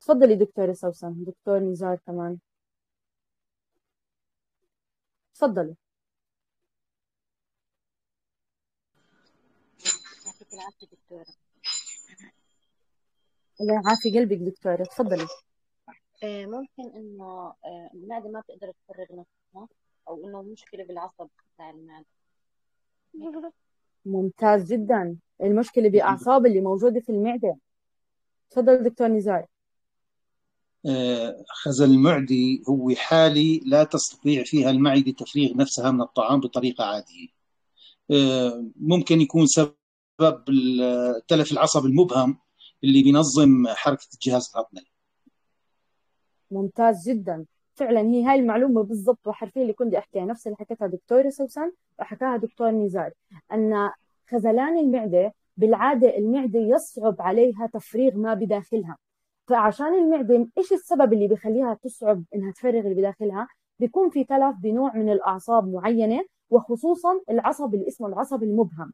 تفضلي دكتورة سوسن دكتور نزار كمان. تفضلي. يعطيك العافية دكتورة الله يعافي قلبك دكتورة تفضلي. آه، ممكن إنه آه، المعدة ما تقدر تفرغ نفسها أو إنه مشكلة بالعصب بتاع المعدة ممتاز جدا. المشكلة بأعصاب اللي موجودة في المعدة. تفضل دكتور نزار. خزل المعدي هو حالة لا تستطيع فيها المعدة تفريغ نفسها من الطعام بطريقة عادية. آه، ممكن يكون سبب التلف العصب المبهم اللي بينظم حركة الجهاز الهضمي ممتاز جدا. فعلا هي هاي المعلومة بالضبط وحرفيا اللي كنت أحكيها نفس اللي حكتها دكتورة سوسن وحكاها دكتور نزار أن خزلان المعدة بالعادة المعدة يصعب عليها تفريغ ما بداخلها. فعشان المعدة إيش السبب اللي بيخليها تصعب إنها تفرغ اللي بداخلها؟ بيكون في تلف بنوع من الأعصاب معينة وخصوصا العصب اللي اسمه العصب المبهم.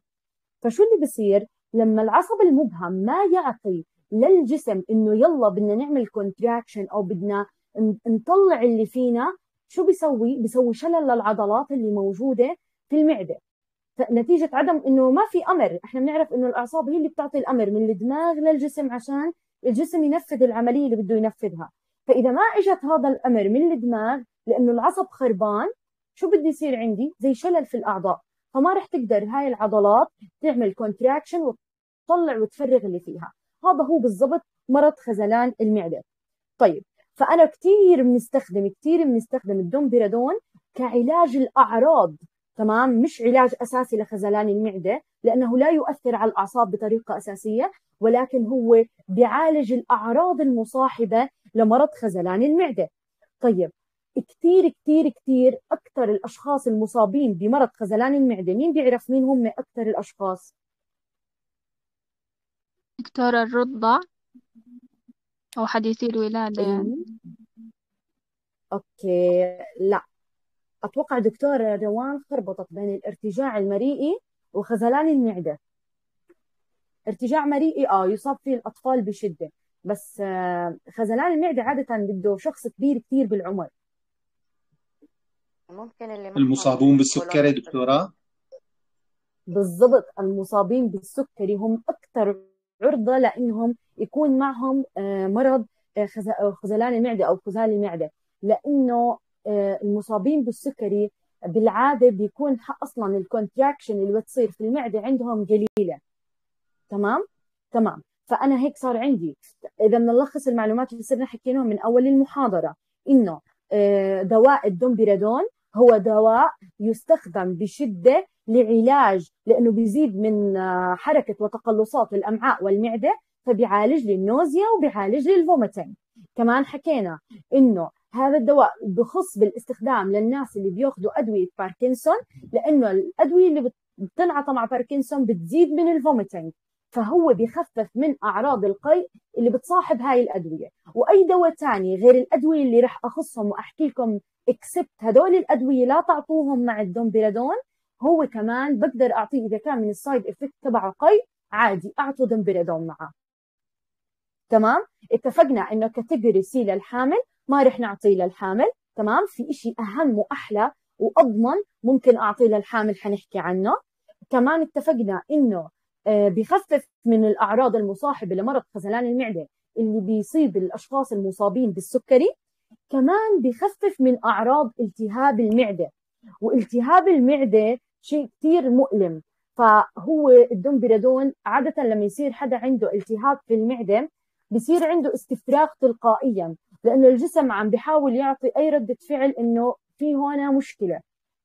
فشو اللي بصير لما العصب المبهم ما يعطي للجسم إنه يلا بدنا نعمل كونتراكشن أو بدنا نطلع اللي فينا شو بيسوي؟ بيسوي شلل للعضلات اللي موجودة في المعدة. نتيجه عدم إنه ما في أمر. إحنا بنعرف إنه الأعصاب هي اللي بتعطي الأمر من الدماغ للجسم عشان الجسم ينفذ العملية اللي بده ينفذها. فإذا ما إجت هذا الأمر من الدماغ لأنه العصب خربان شو بده يصير عندي؟ زي شلل في الأعضاء. فما رح تقدر هاي العضلات تعمل contraction وتطلع وتفرغ اللي فيها. هذا هو بالضبط مرض خزلان المعدة. طيب فأنا كثير بنستخدم كثير بنستخدم الدومبيرادون كعلاج الأعراض تمام؟ مش علاج أساسي لخزلان المعدة. لأنه لا يؤثر على الأعصاب بطريقة أساسية ولكن هو بيعالج الأعراض المصاحبة لمرض خزلان المعدة. طيب كثير كثير كثير أكثر الأشخاص المصابين بمرض خزلان المعدة مين بيعرف مين هم أكثر الأشخاص؟ دكتورة الرضع أو حديثي الولادة يعني. أوكي لا. أتوقع دكتورة روان خربطت بين الارتجاع المريئي وخزلان المعدة. ارتجاع مريئي آه يصاب فيه الأطفال بشدة. بس آه خزلان المعدة عادة بده شخص كبير كثير بالعمر. ممكن اللي المصابون بالسكري دكتورة؟ بالضبط. المصابين بالسكري هم أكثر عرضة لإنهم يكون معهم آه، مرض آه، خز- خذلان المعدة أو خذال المعدة. لإنه آه، المصابين بالسكري بالعادة بيكون أصلا ال contraction اللي بتصير في المعدة عندهم قليلة. تمام؟ تمام. فأنا هيك صار عندي. إذا بنلخص المعلومات اللي صرنا حكيناها من أول المحاضرة. إنه آه، دواء ال domperidone هو دواء يستخدم بشدة لعلاج لأنه بيزيد من آه، حركة وتقلصات الأمعاء والمعدة فبيعالج لي ال nausea وبيعالج لي ال vomiting كمان حكينا إنه هذا الدواء بخص بالاستخدام للناس اللي بياخذوا أدوية باركنسون لأنه الأدوية اللي بت- بتنعطى مع باركنسون بتزيد من ال vomiting فهو بيخفف من أعراض القيء اللي بتصاحب هاي الأدوية. وأي دواء ثاني غير الأدوية اللي راح أخصهم وأحكي لكم except هدول الأدوية لا تعطوهم مع ال domperidone هو كمان بقدر أعطيه إذا كان من ال side effect تبعه قيء عادي أعطوا domperidone معه. تمام؟ اتفقنا إنه category C للحامل ما رح نعطيه للحامل تمام؟ في إشي أهم وأحلى وأضمن ممكن أعطيه للحامل حنحكي عنه. كمان اتفقنا إنه آه، بخفف من الأعراض المصاحبة لمرض خزلان المعدة اللي بيصيب الأشخاص المصابين بالسكري. كمان بخفف من أعراض التهاب المعدة. والتهاب المعدة شيء كثير مؤلم. فهو الدومبيرادون عادة لما يصير حدا عنده التهاب في المعدة بصير عنده استفراغ تلقائيا. لأنه الجسم عم بيحاول يعطي أي ردة فعل إنه في هون مشكلة.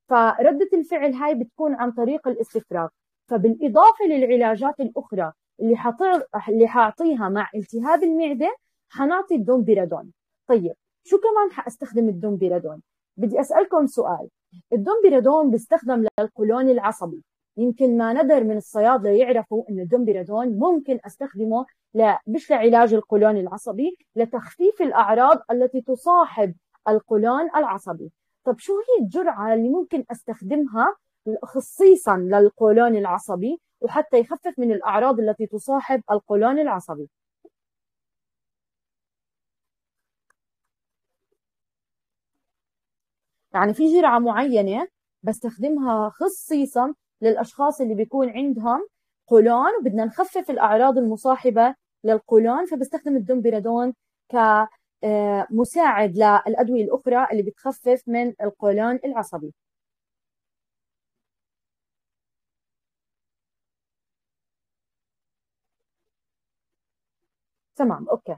فردة الفعل هاي بتكون عن طريق الاستفراغ. فبالإضافة للعلاجات الأخرى اللي حطع... اللي حاعطيها مع التهاب المعدة حنعطي الدومبيرادون. طيب شو كمان حأستخدم الدومبيرادون؟ بدي أسألكم سؤال. الدومبيرادون بيستخدم للقولون العصبي. يمكن ما ندر من الصيادله يعرفوا انه الدومبيرادون ممكن أستخدمه مش لعلاج القولون العصبي لتخفيف الأعراض التي تصاحب القولون العصبي. طب شو هي الجرعة اللي ممكن أستخدمها خصيصا للقولون العصبي وحتى يخفف من الأعراض التي تصاحب القولون العصبي؟ يعني في جرعة معينة بستخدمها خصيصا للأشخاص اللي بيكون عندهم قولون وبدنا نخفف الأعراض المصاحبة للقولون فبستخدم الدومبيرادون كمساعد للأدوية الأخرى اللي بتخفف من القولون العصبي. تمام أوكي.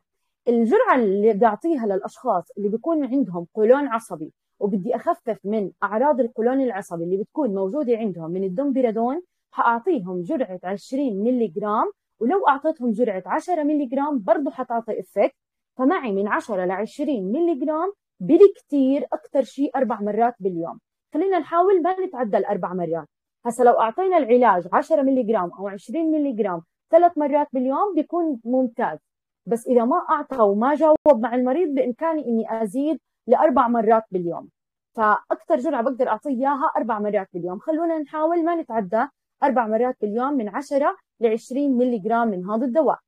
الجرعة اللي بدي اعطيها للأشخاص اللي بيكون عندهم قولون عصبي وبدي أخفف من أعراض القولون العصبي اللي بتكون موجودة عندهم من الدومبيرادون حأعطيهم جرعة 20 ملي جرام ولو أعطيتهم جرعة 10 ملي جرام برضه حتعطي effect. فمعي من 10 ل 20 ملي جرام بالكثير أكثر شيء أربع مرات باليوم. خلينا نحاول ما نتعدى الأربع مرات. هسا لو أعطينا العلاج 10 ملي جرام أو 20 ملي جرام ثلاث مرات باليوم بيكون ممتاز. بس إذا ما أعطى وما جاوب مع المريض بإمكاني إني أزيد لأربع مرات باليوم. فأكثر جرعة بقدر أعطيه إياها أربع مرات باليوم. خلونا نحاول ما نتعدى أربع مرات باليوم من 10 ل 20 ملي جرام من هذا الدواء.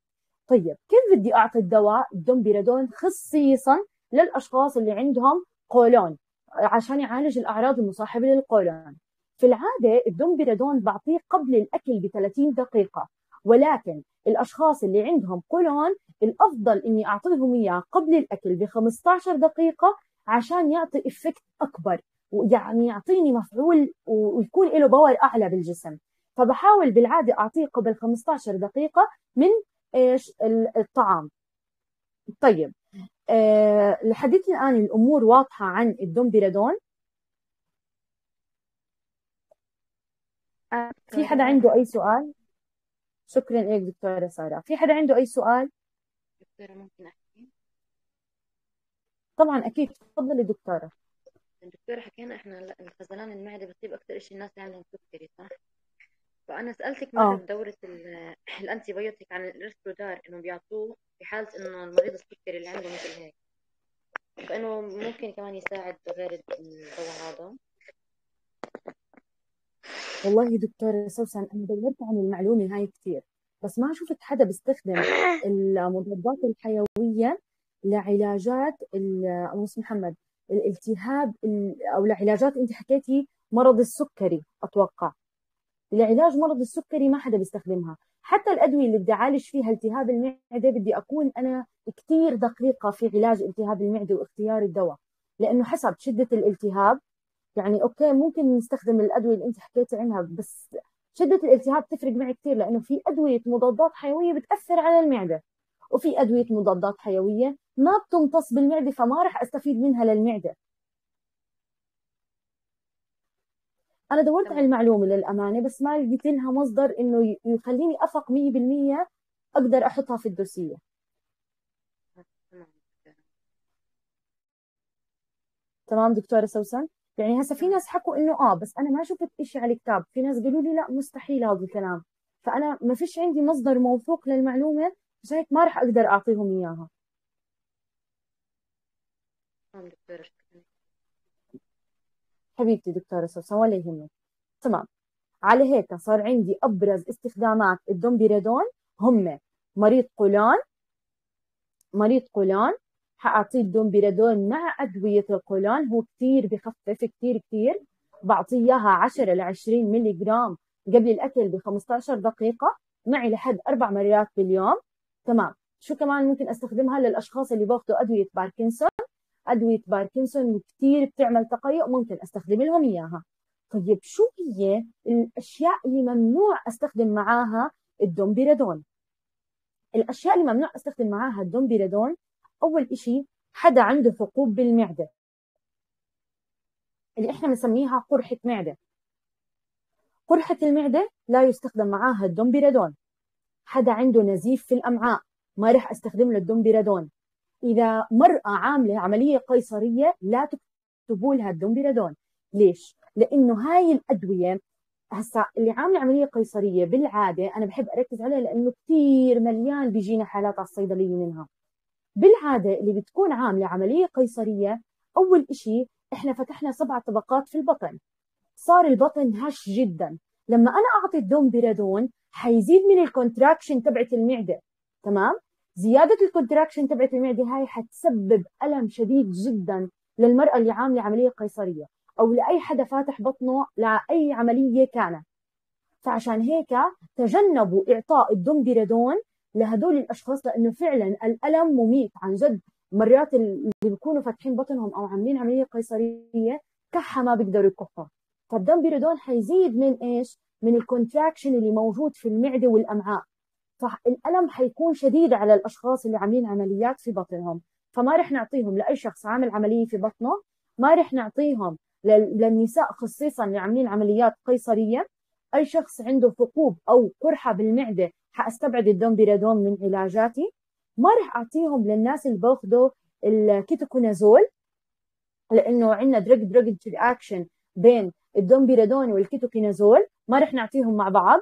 طيب كيف بدي أعطي الدواء الدومبيرادون خصيصا للأشخاص اللي عندهم قولون عشان يعالج الأعراض المصاحبة للقولون؟ في العادة الدومبيرادون بعطيه قبل الأكل ب 30 دقيقة ولكن الأشخاص اللي عندهم قولون الأفضل إني أعطيهم إياه قبل الأكل ب 15 دقيقة عشان يعطي effect أكبر ويعني يعطيني مفعول ويكون له power أعلى بالجسم. فبحاول بالعادة أعطيه قبل 15 دقيقة من إيش؟ الطعام. طيب أه لحديت الآن الأمور واضحة عن ال domperidone؟ في حدا عنده أي سؤال؟ شكرا لك دكتورة سارة. في حدا عنده أي سؤال؟ دكتورة ممكن؟ طبعا أكيد. تفضلي دكتورة. الدكتورة حكينا إحنا الخذلان المعدة بتصيب أكثر شيء الناس اللي عندهم سكري صح؟ فأنا سألتك مرة بدورة ال antibiotic عن ال Erythrodar إنه بيعطوه في حالة إنه المريض السكري اللي عنده مثل هيك. فإنه ممكن كمان يساعد غير الدواء هذا. والله دكتورة سوسن أنا دورت عن المعلومة هاي كثير بس ما شفت حدا بيستخدم المضادات الحيوية لعلاجات أبو محمد الالتهاب أو لعلاجات أنت حكيتي مرض السكري أتوقع. لعلاج مرض السكري ما حدا بيستخدمها. حتى الأدوية اللي بدي أعالج فيها التهاب المعدة بدي أكون أنا كثير دقيقة في علاج التهاب المعدة واختيار الدواء. لأنه حسب شدة الالتهاب يعني okay ممكن نستخدم الأدوية اللي أنت حكيتي عنها بس شدة الالتهاب تفرق معي كثير لأنه في أدوية مضادات حيوية بتأثر على المعدة. وفي أدوية مضادات حيوية ما بتمتص بالمعدة فما راح أستفيد منها للمعدة. أنا دورت على المعلومة للأمانة بس ما لقيت لها مصدر إنه يخليني أفق 100% أقدر أحطها في الدوسيه تمام دكتورة سوسن؟ يعني هسه في ناس حكوا إنه آه بس أنا ما شفت شيء على الكتاب. في ناس قالوا لي لا مستحيل هذا الكلام. فأنا ما فيش عندي مصدر موثوق للمعلومة مش هيك ما راح أقدر أعطيهم إياها. حبيبتي دكتورة سوسن ولا يهمك. تمام. على هيك صار عندي أبرز استخدامات الدومبيرادون. هم مريض قولون مريض قولون حأعطيه domperidone مع أدوية القولون هو كثير بخفف كثير كثير بعطيه إياها 10 ل 20 ملي جرام قبل الأكل ب 15 دقيقة. معي لحد أربع مرات باليوم. تمام. شو كمان ممكن أستخدمها للأشخاص اللي باخذوا أدوية باركنسون؟ أدوية باركنسون كثير بتعمل تقيؤ ممكن أستخدم لهم إياها. طيب شو هي الأشياء اللي ممنوع أستخدم معاها ال domperidone؟ الأشياء اللي ممنوع أستخدم معاها الدومبيرادون أول إشي حدا عنده ثقوب بالمعدة. اللي إحنا بنسميها قرحة معدة. قرحة المعدة لا يستخدم معاها الدومبيرادون. حدا عنده نزيف في الأمعاء ما راح أستخدم له الدومبيرادون. إذا مرأة عاملة عملية قيصرية لا تكتبوا لها الدومبيرادون ليش؟ لأنه هاي الأدوية هسا اللي عاملة عملية قيصرية بالعادة أنا بحب أركز عليها لأنه كثير مليان بيجينا حالات على الصيدلية منها. بالعادة اللي بتكون عاملة عملية قيصرية أول إشي إحنا فتحنا سبع طبقات في البطن. صار البطن هش جدا. لما أنا أعطي ال domperidone حيزيد من ال contraction تبعت المعدة. تمام؟ زيادة ال contraction تبعت المعدة هاي حتسبب ألم شديد جدا للمرأة اللي عاملة عملية قيصرية أو لأي حدا فاتح بطنه لأي عملية كانت. فعشان هيك تجنبوا إعطاء الدومبيرادون لهدول الأشخاص لأنه فعلا الألم مميت عن جد. مرات اللي بيكونوا فاتحين بطنهم أو عاملين عملية قيصرية كحة ما بيقدروا يكحوا. فالدومبيرادون حيزيد من إيش؟ من الكونتراكشن اللي موجود في المعدة والأمعاء. فالالم حيكون شديد على الأشخاص اللي عاملين عمليات في بطنهم. فما رح نعطيهم لأي شخص عامل عملية في بطنه ما رح نعطيهم للنساء خصيصا اللي عاملين عمليات قيصرية. أي شخص عنده ثقوب أو قرحة بالمعدة حأستبعد ال domperidone من علاجاتي. ما رح أعطيهم للناس اللي باخذوا الكيتوكونازول لأنه عندنا drug drug interaction بين ال domperidone والكيتوكينازول ما رح نعطيهم مع بعض.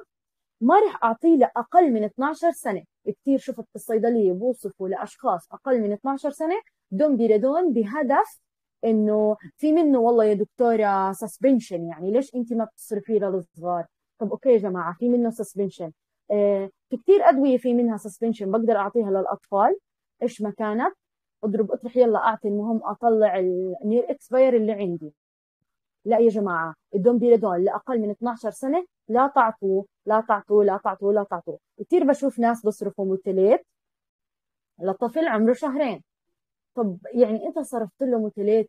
ما رح أعطيه لأقل من 12 سنة. كثير شفت بالصيدليه بوصفوا لأشخاص أقل من 12 سنة. domperidone بهدف إنه في منه والله يا دكتورة suspension يعني. ليش انت ما بتصرفيه للصغار؟ طب okay يا جماعة في منه suspension آه في كثير أدوية في منها suspension بقدر أعطيها للأطفال. إيش ما كانت؟ أضرب أطرح يلا أعطي المهم أطلع ال near expire اللي عندي. لا يا جماعة ال domperidone لأقل من 12 سنة لا تعطوه لا تعطوه لا تعطوه لا تعطوه كثير بشوف ناس بصرفوا Motilat لطفل عمره شهرين. طب يعني انت صرفت له Motilat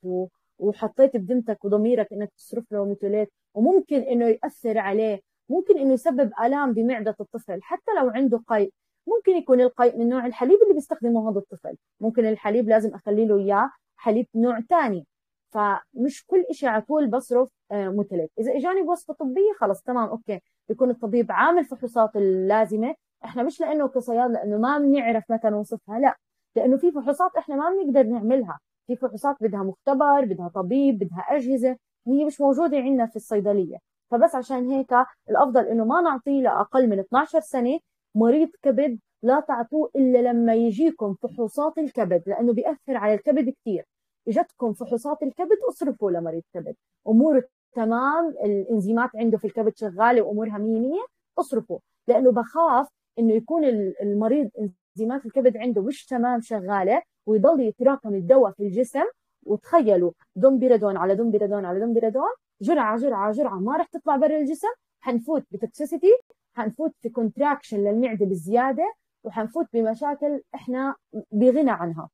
وحطيت بذمتك وضميرك انك تصرف له Motilat وممكن انه يأثر عليه ممكن انه يسبب آلام بمعدة الطفل حتى لو عنده قيء. ممكن يكون القيء من نوع الحليب اللي بيستخدمه هذا الطفل. ممكن الحليب لازم أخلي له إياه حليب نوع ثاني فمش كل شيء على طول بصرف آه، متلف. إذا إجاني بوصفه طبية خلص تمام أوكي. بيكون الطبيب عامل فحوصات اللازمة. إحنا مش لأنه كصياد لأنه ما بنعرف متى نوصفها لا. لأنه في فحوصات إحنا ما بنقدر نعملها. في فحوصات بدها مختبر بدها طبيب بدها أجهزة هي مش موجودة عندنا في الصيدلية. فبس عشان هيك الأفضل إنه ما نعطيه لأقل من 12 سنة مريض كبد لا تعطوه إلا لما يجيكم فحوصات الكبد لأنه بيأثر على الكبد كثير إجتكم فحوصات الكبد اصرفوا لمريض كبد. اموره تمام الإنزيمات عنده في الكبد شغالة وأمورها 100 100 اصرفوا. لأنه بخاف إنه يكون المريض إنزيمات الكبد عنده مش تمام شغالة ويضل يتراكم الدواء في الجسم. وتخيلوا domperidone على domperidone على domperidone جرعة جرعة جرعة ما راح تطلع برا الجسم. حنفوت ب toxicity حنفوت في contraction للمعدة بزياده وحنفوت بمشاكل إحنا بغنى عنها.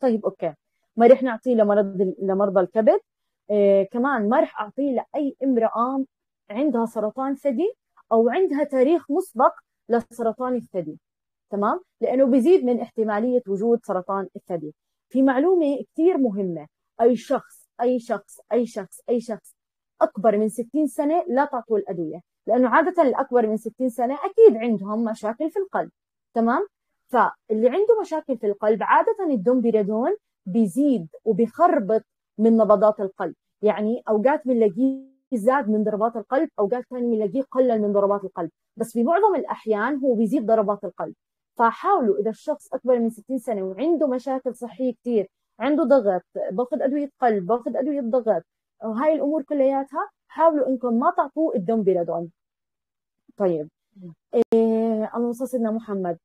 طيب أوكي. ما رح نعطيه لمرض لمرضى الكبد. إيه كمان ما رح أعطيه لأي امرأة عندها سرطان ثدي أو عندها تاريخ مسبق لسرطان الثدي. تمام؟ لأنه بيزيد من احتمالية وجود سرطان الثدي. في معلومة كثير مهمة. أي شخص أي شخص أي شخص أي شخص أكبر من 60 سنة لا تعطوا الأدوية. لأنه عادة الأكبر من 60 سنة أكيد عندهم مشاكل في القلب. تمام؟ فاللي عنده مشاكل في القلب عادة الدومبيرادون بيزيد وبيخربط من نبضات القلب. يعني أوقات بنلاقيه زاد من ضربات القلب أوقات ثانية بنلاقيه قلل من ضربات القلب. بس في معظم الأحيان هو بيزيد ضربات القلب. فحاولوا إذا الشخص أكبر من 60 سنة وعنده مشاكل صحية كثير عنده ضغط باخذ أدوية قلب باخذ أدوية ضغط وهاي الأمور كلياتها حاولوا إنكم ما تعطوه الدومبيرادون طيب. إيه اللهم صل سيدنا محمد.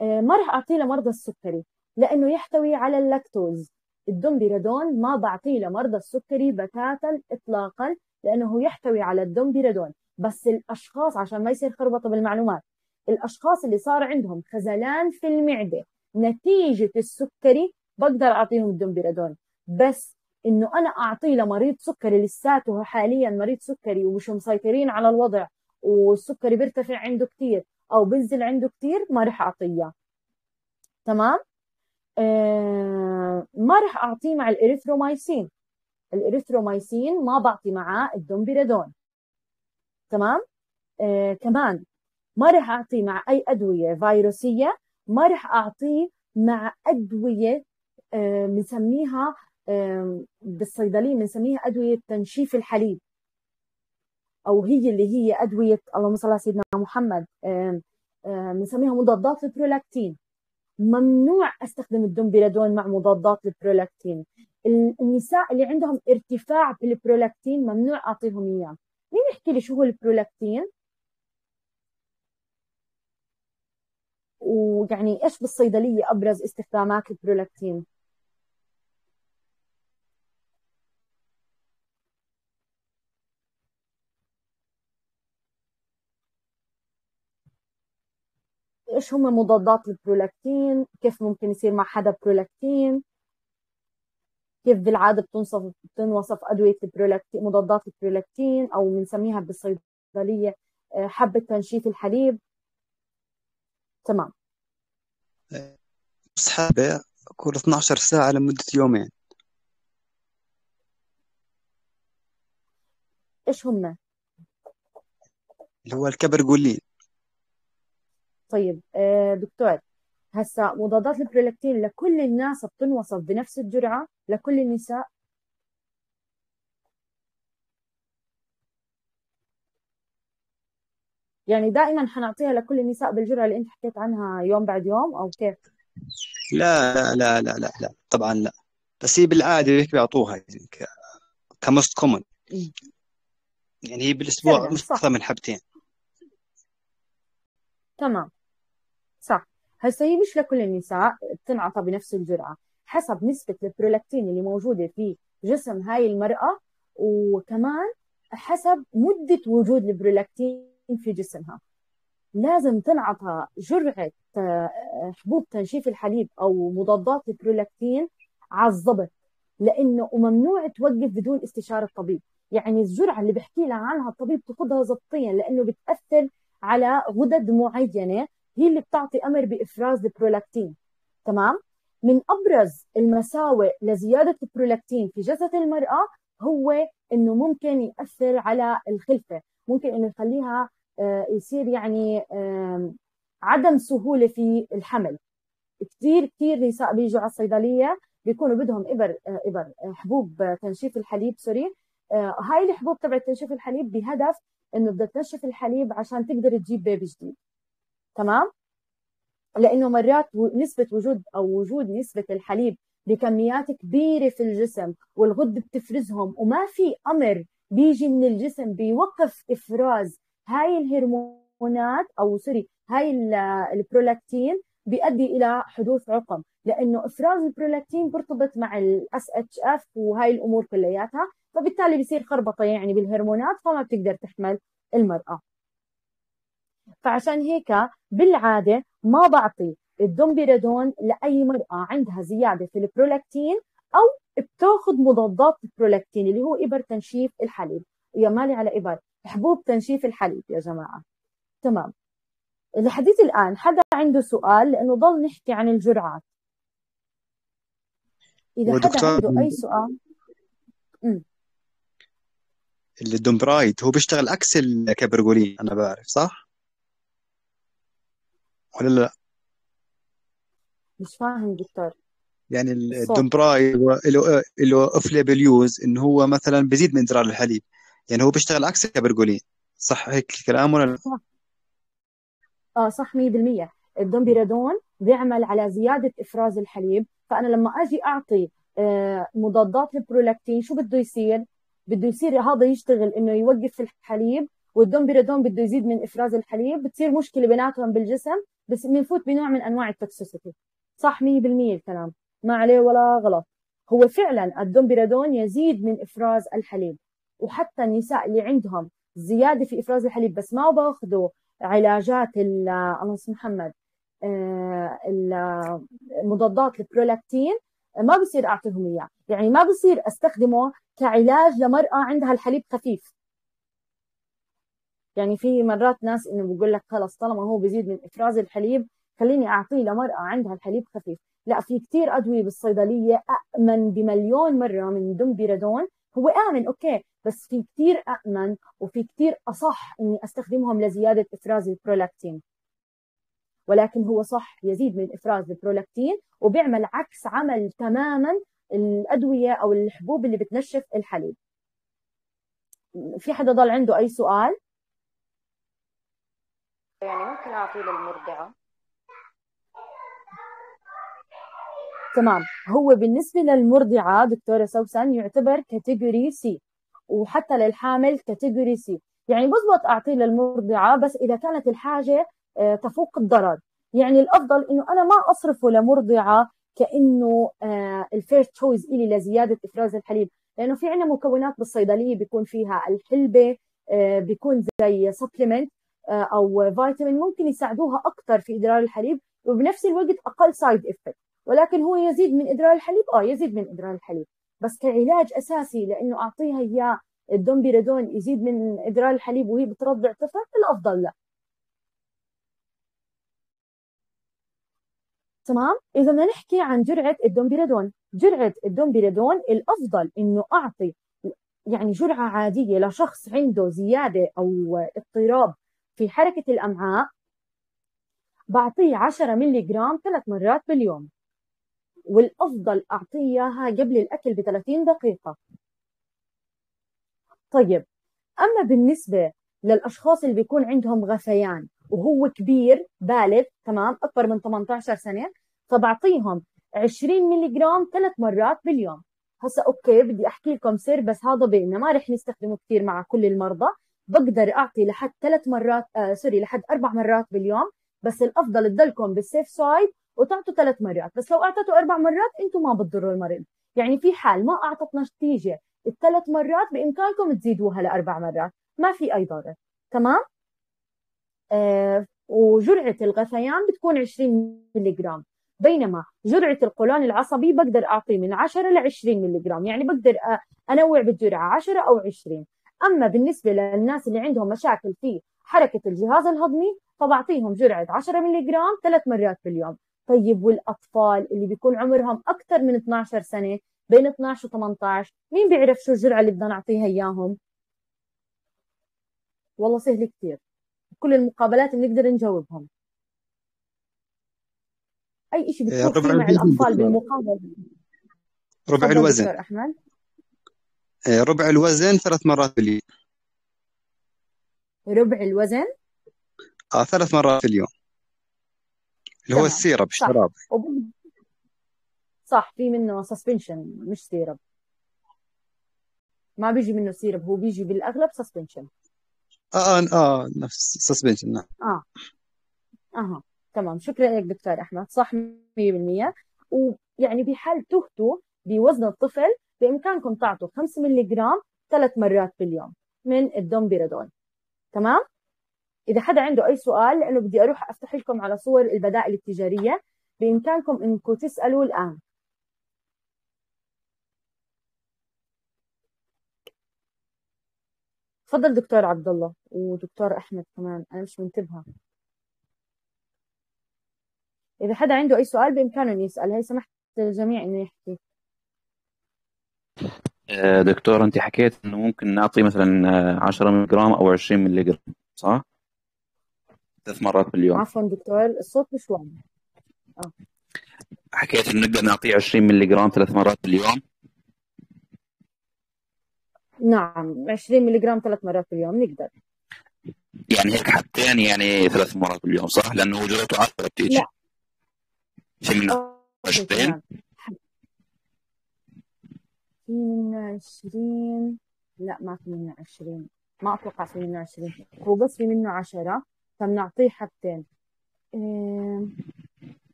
إيه ما راح أعطيه لمرضى السكري. لأنه يحتوي على اللاكتوز. ال domperidone ما بعطيه لمرضى السكري بتاتا اطلاقا لأنه يحتوي على ال domperidone بس الأشخاص عشان ما يصير خربطة بالمعلومات الأشخاص اللي صار عندهم خزلان في المعدة نتيجة السكري بقدر أعطيهم ال domperidone بس إنه أنا أعطيه لمريض سكري لساته حاليا مريض سكري ومش مسيطرين على الوضع والسكري بيرتفع عنده كثير أو بنزل عنده كثير ما رح أعطيه تمام؟ ما رح أعطيه مع ال erythromycin. ال erythromycin ما بعطي معاه ال domperidone. تمام؟ آه كمان ما رح اعطيه مع أي أدوية فيروسية ما رح أعطيه مع أدوية بنسميها آه بالصيدلية بنسميها أدوية تنشيف الحليب. أو هي اللي هي أدوية اللهم صل على سيدنا محمد بنسميها مضادات البرولاكتين ممنوع أستخدم الدومبيرادون مع مضادات البرولاكتين النساء اللي عندهم ارتفاع في البرولاكتين ممنوع أعطيهم إياه. مين يحكي لي شو هو البرولاكتين ويعني إيش بالصيدلية أبرز استخدامات البرولاكتين إيش هم مضادات البرولاكتين؟ كيف ممكن يصير مع حدا برولاكتين؟ كيف بالعادة بتنصف بتنوصف أدوية البرولاكتين مضادات البرولاكتين أو بنسميها بالصيدلية آه، حبة تنشيف الحليب؟ تمام. بس حابة كل 12 ساعة لمدة يومين. إيش هم؟ اللي هو الكبرجولين. طيب آه، دكتور هسا مضادات البرولاكتين لكل الناس بتنوصف بنفس الجرعة لكل النساء يعني دائما حنعطيها لكل النساء بالجرعة اللي انت حكيت عنها يوم بعد يوم أو كيف لا لا لا لا لا, لا. طبعا لا بس هي بالعادة هيك بيعطوها. ك most common. يعني هي بالأسبوع فعلا مش صح أكثر من حبتين تمام صح. هسا هي مش لكل النساء بتنعطى بنفس الجرعة. حسب نسبة البرولاكتين اللي موجودة في جسم هاي المرأة وكمان حسب مدة وجود البرولاكتين في جسمها. لازم تنعطى جرعة آه، حبوب تنشيف الحليب أو مضادات البرولاكتين على الضبط لأنه وممنوع توقف بدون استشارة الطبيب. يعني الجرعة اللي بحكي لها عنها الطبيب تاخذها ضبطيا لأنه بتأثر على غدد معينة هي اللي بتعطي أمر بإفراز البرولاكتين تمام؟ من أبرز المساوئ لزيادة البرولاكتين في جسد المرأة هو إنه ممكن يأثر على الخلفة ممكن إنه يخليها آه، يصير يعني عدم سهولة في الحمل. كثير كثير نساء بيجوا على الصيدلية بيكونوا بدهم إبر آه، إبر آه، حبوب تنشيف الحليب sorry. هاي الحبوب تبع تنشيف الحليب بهدف إنه بدها تنشف الحليب عشان تقدر تجيب baby جديد. تمام؟ لأنه مرات نسبة وجود أو وجود نسبة الحليب بكميات كبيرة في الجسم والغده بتفرزهم وما في أمر بيجي من الجسم بيوقف إفراز هاي الهرمونات أو sorry هاي ال- البرولاكتين بيؤدي إلى حدوث عقم. لأنه إفراز البرولاكتين بيرتبط مع ال FSH وهاي الأمور كلياتها فبالتالي بيصير خربطة يعني بالهرمونات فما بتقدر تحمل المرأة. فعشان هيك بالعادة ما بعطي ال domperidone لأي مرأة عندها زيادة في البرولاكتين أو بتاخذ مضادات البرولاكتين اللي هو إبر تنشيف الحليب. يا مالي على إبر حبوب تنشيف الحليب يا جماعة. تمام. لحد الآن حدا عنده سؤال لأنه ضل نحكي عن الجرعات. إذا حدا عنده أي سؤال؟ أمم. ال domperidone هو بيشتغل عكس ال cabergoline أنا بعرف صح؟ ولا لا؟ مش فاهم دكتور. يعني الصوت ال domperidone هو له له off label use انه هو مثلا بيزيد من ادرار الحليب. يعني هو بيشتغل عكس ال cabergoline صح هيك الكلام ولا لا؟ صح. آه صح 100% ال domperidone بيعمل على زيادة إفراز الحليب. فأنا لما أجي أعطي آه، مضادات البرولاكتين شو بده يصير؟ بده يصير هذا يشتغل إنه يوقف الحليب وال domperidone بده يزيد من إفراز الحليب. بتصير مشكلة بيناتهم بالجسم. بس بنفوت بنوع من أنواع ال toxicity صح 100% الكلام. ما عليه ولا غلط. هو فعلا ال domperidone يزيد من إفراز الحليب. وحتى النساء اللي عندهم زيادة في إفراز الحليب بس ما باخذوا علاجات ال- اللهم محمد آه، مضادات البرولاكتين ما بصير أعطيهم إياه. يعني ما بصير أستخدمه كعلاج لمرأة عندها الحليب خفيف. يعني في مرات ناس إنه بيقول لك خلص طالما هو بيزيد من إفراز الحليب خليني أعطيه لمرأة عندها الحليب خفيف. لا في كتير أدوية بالصيدلية امن بمليون مرة من domperidone هو آمن أوكي بس في كتير امن وفي كتير أصح إني أستخدمهم لزيادة إفراز البرولاكتين. ولكن هو صح يزيد من إفراز البرولاكتين وبيعمل عكس عمل تماما الأدوية أو الحبوب اللي بتنشف الحليب. في حدا ضل عنده أي سؤال؟ يعني ممكن أعطيه للمرضعة. تمام. هو بالنسبة للمرضعة دكتورة سوسن يعتبر category C وحتى للحامل category C يعني بزبط أعطيه للمرضعة بس إذا كانت الحاجة آه، تفوق الضرر. يعني الأفضل إنه أنا ما أصرفه لمرضعة كأنه ال first choice إلي لزيادة إفراز الحليب. لأنه في عندنا مكونات بالصيدلية بيكون فيها الحلبة آه، بيكون زي supplement أو فيتامين ممكن يساعدوها أكثر في إدرار الحليب وبنفس الوقت أقل side effect ولكن هو يزيد من إدرار الحليب؟ آه يزيد من إدرار الحليب. بس كعلاج أساسي لأنه أعطيها إياه ال domperidone يزيد من إدرار الحليب وهي بترضع طفل الأفضل لا. تمام؟ إذا بدنا نحكي عن جرعة ال domperidone. جرعة ال domperidone الأفضل إنه أعطي يعني جرعة عادية لشخص عنده زيادة أو اضطراب في حركة الامعاء بعطيه 10 ملي جرام ثلاث مرات باليوم. والأفضل أعطيه إياها قبل الأكل ب 30 دقيقة. طيب أما بالنسبة للأشخاص اللي بيكون عندهم غثيان وهو كبير بالغ تمام أكبر من 18 سنة فبعطيهم 20 ملي جرام ثلاث مرات باليوم. هسا okay بدي أحكي لكم سر بس هذا بيننا ما رح نستخدمه كثير مع كل المرضى. بقدر أعطي لحد ثلاث مرات آه sorry لحد أربع مرات باليوم بس الأفضل تضلكم بال safe side وتعطوا ثلاث مرات. بس لو أعطيتوا أربع مرات أنتم ما بتضروا المريض. يعني في حال ما اعطت نتيجة الثلاث مرات بإمكانكم تزيدوها لأربع مرات. ما في أي ضرر. تمام؟ آه وجرعة الغثيان بتكون 20 ملي جرام بينما جرعة القولون العصبي بقدر اعطيه من 10 ل 20 ملي جرام يعني بقدر أنوع بالجرعة 10 أو 20 أما بالنسبة للناس اللي عندهم مشاكل في حركة الجهاز الهضمي فبعطيهم جرعة 10 ملي جرام ثلاث مرات باليوم. طيب والأطفال اللي بيكون عمرهم أكثر من 12 سنة بين 12 و 18 مين بيعرف شو الجرعة اللي بدنا نعطيها إياهم؟ والله سهل كثير. كل المقابلات بنقدر نجاوبهم. أي شيء فيه مع الأطفال. بالمقابلة. ربع الوزن. أحمد. ربع الوزن ثلاث مرات باليوم ربع الوزن؟ آه ثلاث مرات في اليوم. اللي هو ال syrup الشراب. صح في منه suspension مش syrup. ما بيجي منه syrup هو بيجي بالأغلب suspension آه آه, آه نفس suspension نعم. آه. أها. تمام. شكرا لك دكتور أحمد. صح 100% ويعني بحال تهتوا بوزن الطفل بإمكانكم تعطوا 5 ملي جرام ثلاث مرات باليوم من ال domperidone تمام؟ إذا حدا عنده أي سؤال لأنه بدي أروح أفتح لكم على صور البدائل التجارية بإمكانكم إنكم تسألوا الآن. تفضل دكتور عبد الله ودكتور أحمد كمان أنا مش منتبهة. إذا حدا عنده أي سؤال بإمكانه يسأل. هي سمحت للجميع إنه يحكي. دكتور انت حكيت إنه ممكن نعطي مثلا آه، 10 ملي جرام أو 20 ملي جرام صح؟ ثلاث مرات باليوم. عفوا دكتور الصوت مش واضح. آه. حكيت إنه نقدر نعطيه 20 ملي جرام ثلاث مرات باليوم؟ نعم 20 ملي جرام ثلاث مرات باليوم نقدر. يعني هيك حبتين يعني ثلاث مرات باليوم صح؟ لأنه جرعته 10 بتيجي. لا. في منه أوكي حاجتين تمام في منه 20 لا ما في منه 20 ما أتوقع في منه 20 هو بس في منه 10 فبنعطيه حبتين إيه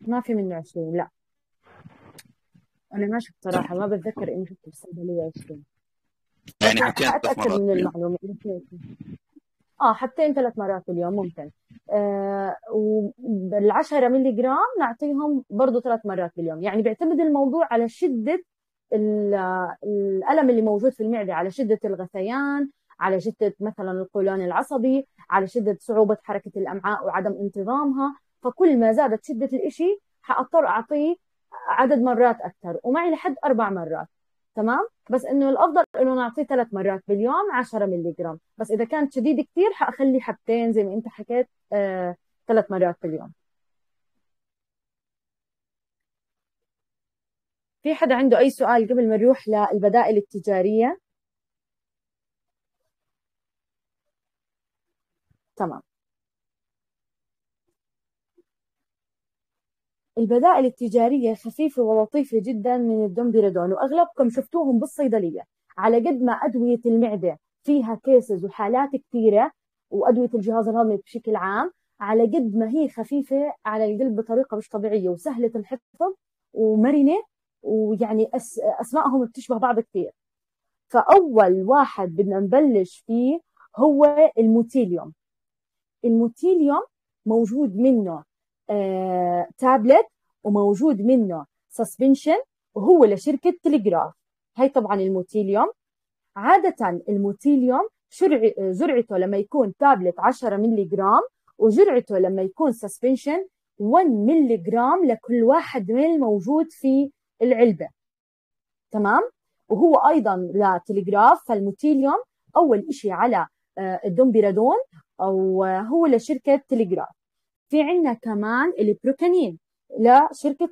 ما في منه 20 لا. أنا ما شفت صراحة ما بتذكر اني شفت بالصيدليه 20 يعني بس حبتين ثلاث مرات من في- آه حبتين ثلاث مرات باليوم ممكن آه والعشرة ملي جرام نعطيهم برضو ثلاث مرات باليوم يعني بيعتمد الموضوع على شدة ال- الألم اللي موجود في المعدة على شدة الغثيان على شدة مثلا القولون العصبي على شدة صعوبة حركة الأمعاء وعدم انتظامها. فكل ما زادت شدة الإشي حأضطر أعطيه عدد مرات أكثر ومعي لحد أربع مرات. تمام؟ بس إنه الأفضل إنه نعطيه ثلاث مرات باليوم 10 ملي جرام بس إذا كانت شديد كثير حأخلي حبتين زي ما أنت حكيت آه، ثلاث مرات باليوم. في حدا عنده أي سؤال قبل ما نروح للبدائل التجارية؟ تمام. البدائل التجارية خفيفة ولطيفة جدا من الدومبيرادون وأغلبكم شفتوهم بالصيدلية. على قد ما أدوية المعدة فيها كيسز وحالات كثيرة وأدوية الجهاز الهضمي بشكل عام على قد ما هي خفيفة على القلب بطريقة مش طبيعية وسهلة الحفظ ومرنة ويعني أس أسمائهم بتشبه بعض كثير فأول واحد بدنا نبلش فيه هو ال Motilium. ال Motilium موجود منه آه تابلت وموجود منه suspension وهو لشركة تليجراف هاي طبعا ال Motilium. عادة ال Motilium جرعته لما يكون تابلت 10 ملي جرام وجرعته لما يكون suspension 1 ملي جرام لكل واحد مل موجود في العلبة. تمام؟ وهو أيضا لتليجراف فال Motilium أول إشي على آه، ال domperidone أو هو لشركة تليجراف في عندنا كمان البروكانين لشركة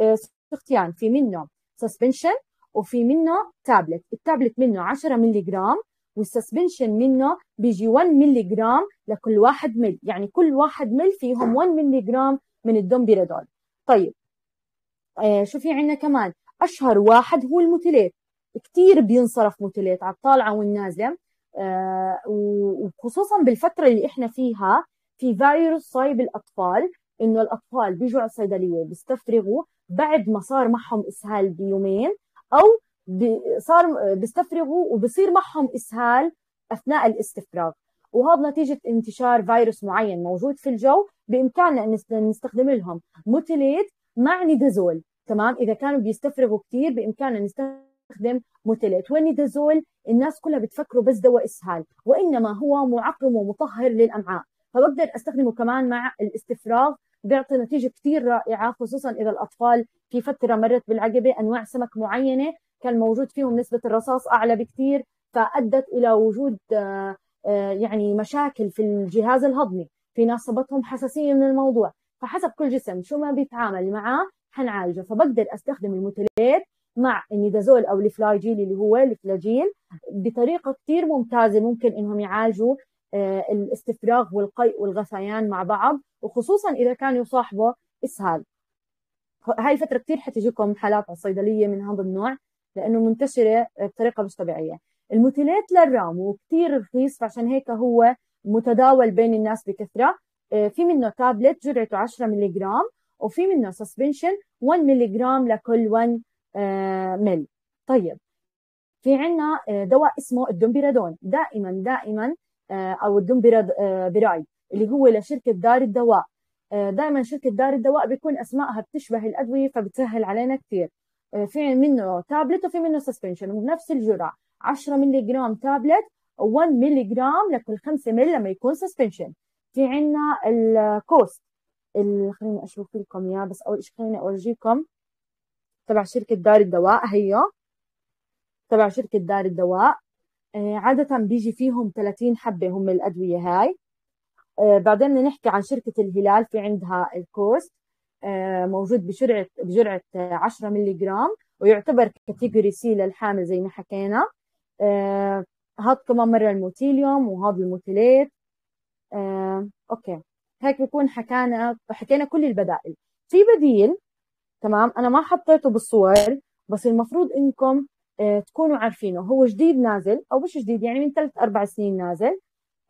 آه، سختيان في منه suspension وفي منه tablet ال tablet منه 10 ملي جرام وال suspension منه بيجي 1 ملي جرام لكل واحد مل. يعني كل واحد مل فيهم 1 ملي جرام من الدومبيرادول طيب آه شو في عندنا كمان؟ أشهر واحد هو الموتيليت. كثير بينصرف موتيليت على الطالعه والنازلة. آه وخصوصا بالفترة اللي إحنا فيها في فيروس صايب الأطفال إنه الأطفال بيجوا على الصيدلية بيستفرغوا. بعد ما صار معهم إسهال بيومين أو صار بيستفرغوا وبصير معهم إسهال أثناء الاستفراغ. وهذا نتيجة انتشار فيروس معين موجود في الجو. بإمكاننا أن نستخدم لهم موتيليت مع Nidazole. تمام؟ إذا كانوا بيستفرغوا كثير بإمكاننا نستخدم موتيليت وال Nidazole الناس كلها بتفكروا بس دواء إسهال وإنما هو معقم ومطهر للأمعاء. فبقدر أستخدمه كمان مع الاستفراغ بيعطي نتيجة كثير رائعة خصوصا إذا الأطفال في فترة مرت بالعقبة أنواع سمك معينة كان موجود فيهم نسبة الرصاص أعلى بكثير فأدت إلى وجود آه، آه، يعني مشاكل في الجهاز الهضمي. في ناس صبتهم حساسيه من الموضوع. فحسب كل جسم شو ما بيتعامل معاه حنعالجه. فبقدر أستخدم الموتيليت مع النيدازول أو الفلاجيل اللي هو الفلاجيل بطريقة كثير ممتازة ممكن إنهم يعالجوا آه، الاستفراغ والقيء والغثيان مع بعض وخصوصا إذا كان يصاحبه إسهال. هاي فترة كثير حتجيكم حالات على الصيدليه من هذا النوع لأنه منتشرة بطريقة مش طبيعية. الموتيليت للرام وكثير رخيص فعشان هيك هو متداول بين الناس بكثرة. في منه تابلت جرعته 10 ملي جرام وفي منه suspension 1 ملي جرام لكل 1 آه، مل طيب في عنا آه، دواء اسمه ال domperidone. دائما دائما أو الدومبيراي اللي هو لشركة دار الدواء. دائما شركة دار الدواء بيكون أسمائها بتشبه الأدوية فبتسهل علينا كثير في منه تابلت وفي منه suspension وبنفس الجرعة 10 ملي جرام تابلت و1 ملي جرام لكل 5 ملي لما يكون suspension في عندنا ال Costi. خليني أشوف لكم إياه بس أول شيء خليني أورجيكم. تبع شركة دار الدواء هي تبع شركة دار الدواء. آه، عادة بيجي فيهم 30 حبة هم الأدوية هاي. آه، بعدين بدنا نحكي عن شركة الهلال في عندها ال Costi. آه، موجود بجرعة بجرعة 10 ملي جرام ويعتبر category C للحامل زي ما حكينا. هذا كمان مرة ال Motilium وهذا الموتيليت. آه، okay. هيك بكون حكينا حكينا كل البدائل. في بديل تمام؟ أنا ما حطيته بالصور بس المفروض إنكم آه تكونوا عارفينه. هو جديد نازل أو مش جديد يعني من ثلاث أربع سنين نازل.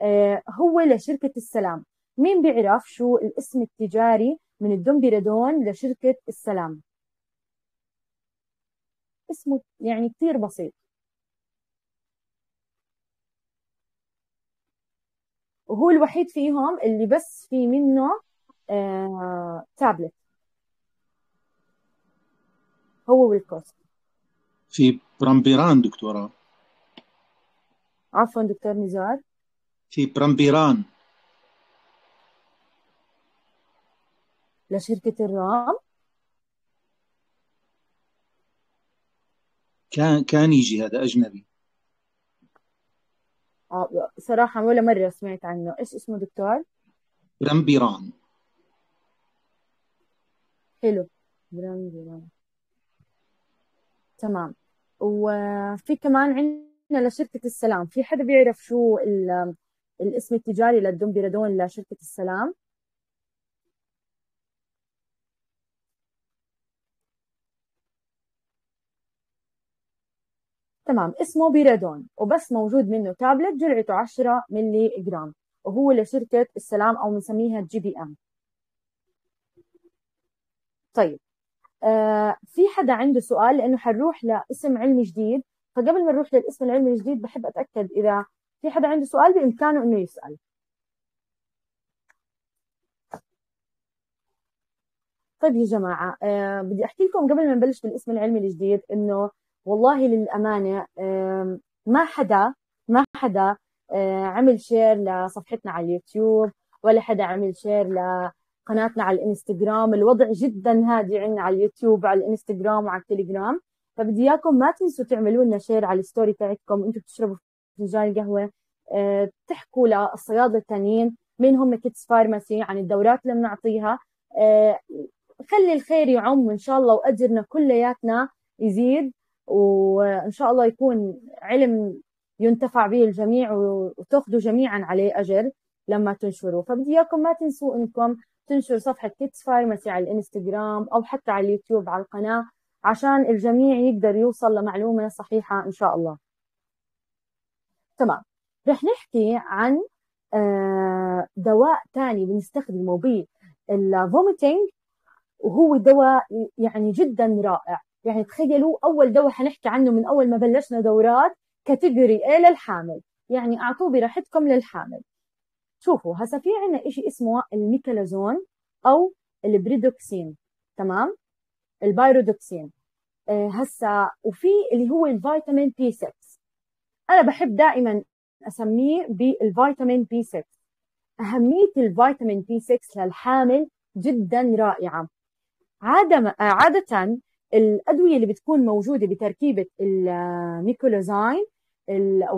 آه هو لشركة السلام. مين بيعرف شو الاسم التجاري من ال domperidone لشركة السلام؟ اسمه يعني كثير بسيط. وهو الوحيد فيهم اللي بس في منه آه تابلت هو وال Costi في Primperan دكتورة. عفوا دكتور نزار. في برامبيران. لشركة الرام. كان كان يجي هذا أجنبي. آه صراحة ولا مرة سمعت عنه. إيش اسمه دكتور؟ برامبيران حلو. برامبيران تمام. وفي كمان عندنا لشركة السلام. في حدا بيعرف شو الاسم التجاري لل domperidone لشركة السلام؟ تمام اسمه Peridone وبس موجود منه تابلت جرعته 10 ملي جرام وهو لشركة السلام أو بنسميها JPM. طيب آه في حدا عنده سؤال؟ لأنه حنروح لاسم علمي جديد فقبل ما نروح للاسم العلمي الجديد بحب أتأكد إذا في حدا عنده سؤال بإمكانه إنه يسأل. طيب يا جماعة آه بدي أحكي لكم قبل ما نبلش بالاسم العلمي الجديد إنه والله للأمانة آه ما حدا ما حدا آه عمل شير لصفحتنا على اليوتيوب ولا حدا عمل share لقناتنا على الإنستغرام. الوضع جدا هادي عندنا على اليوتيوب وعلى الإنستغرام وعلى التليجرام. فبدي إياكم ما تنسوا تعملوا لنا share على ال story تاعتكم. أنتم بتشربوا فنجان قهوه أه تحكوا للصيادله الثانيين مين هم Kits Pharmacy عن الدورات اللي بنعطيها. أه خلي الخير يعم ان شاء الله وأجرنا كلياتنا يزيد. وإن شاء الله يكون علم ينتفع به الجميع وتأخذوا جميعا عليه أجر لما تنشروا فبدي إياكم ما تنسوا إنكم تنشروا صفحة Kits Pharmacy على الإنستغرام أو حتى على اليوتيوب على القناة عشان الجميع يقدر يوصل لمعلومة صحيحة إن شاء الله. تمام. رح نحكي عن دواء ثاني بنستخدمه بال vomiting وهو دواء يعني جدا رائع. يعني تخيلوا أول دواء حنحكي عنه من أول ما بلشنا دورات category A للحامل. يعني أعطوه براحتكم للحامل. شوفوا هسا في عندنا شيء اسمه ال meclizine أو ال pyridoxine. تمام؟ ال pyridoxine. آه هسا وفي اللي هو الفيتامين B 6 أنا بحب دائما أسميه بالفيتامين B 6 أهمية الفيتامين B 6 للحامل جدا رائعة. عادة عادة الأدوية اللي بتكون موجودة بتركيبة ال meclizine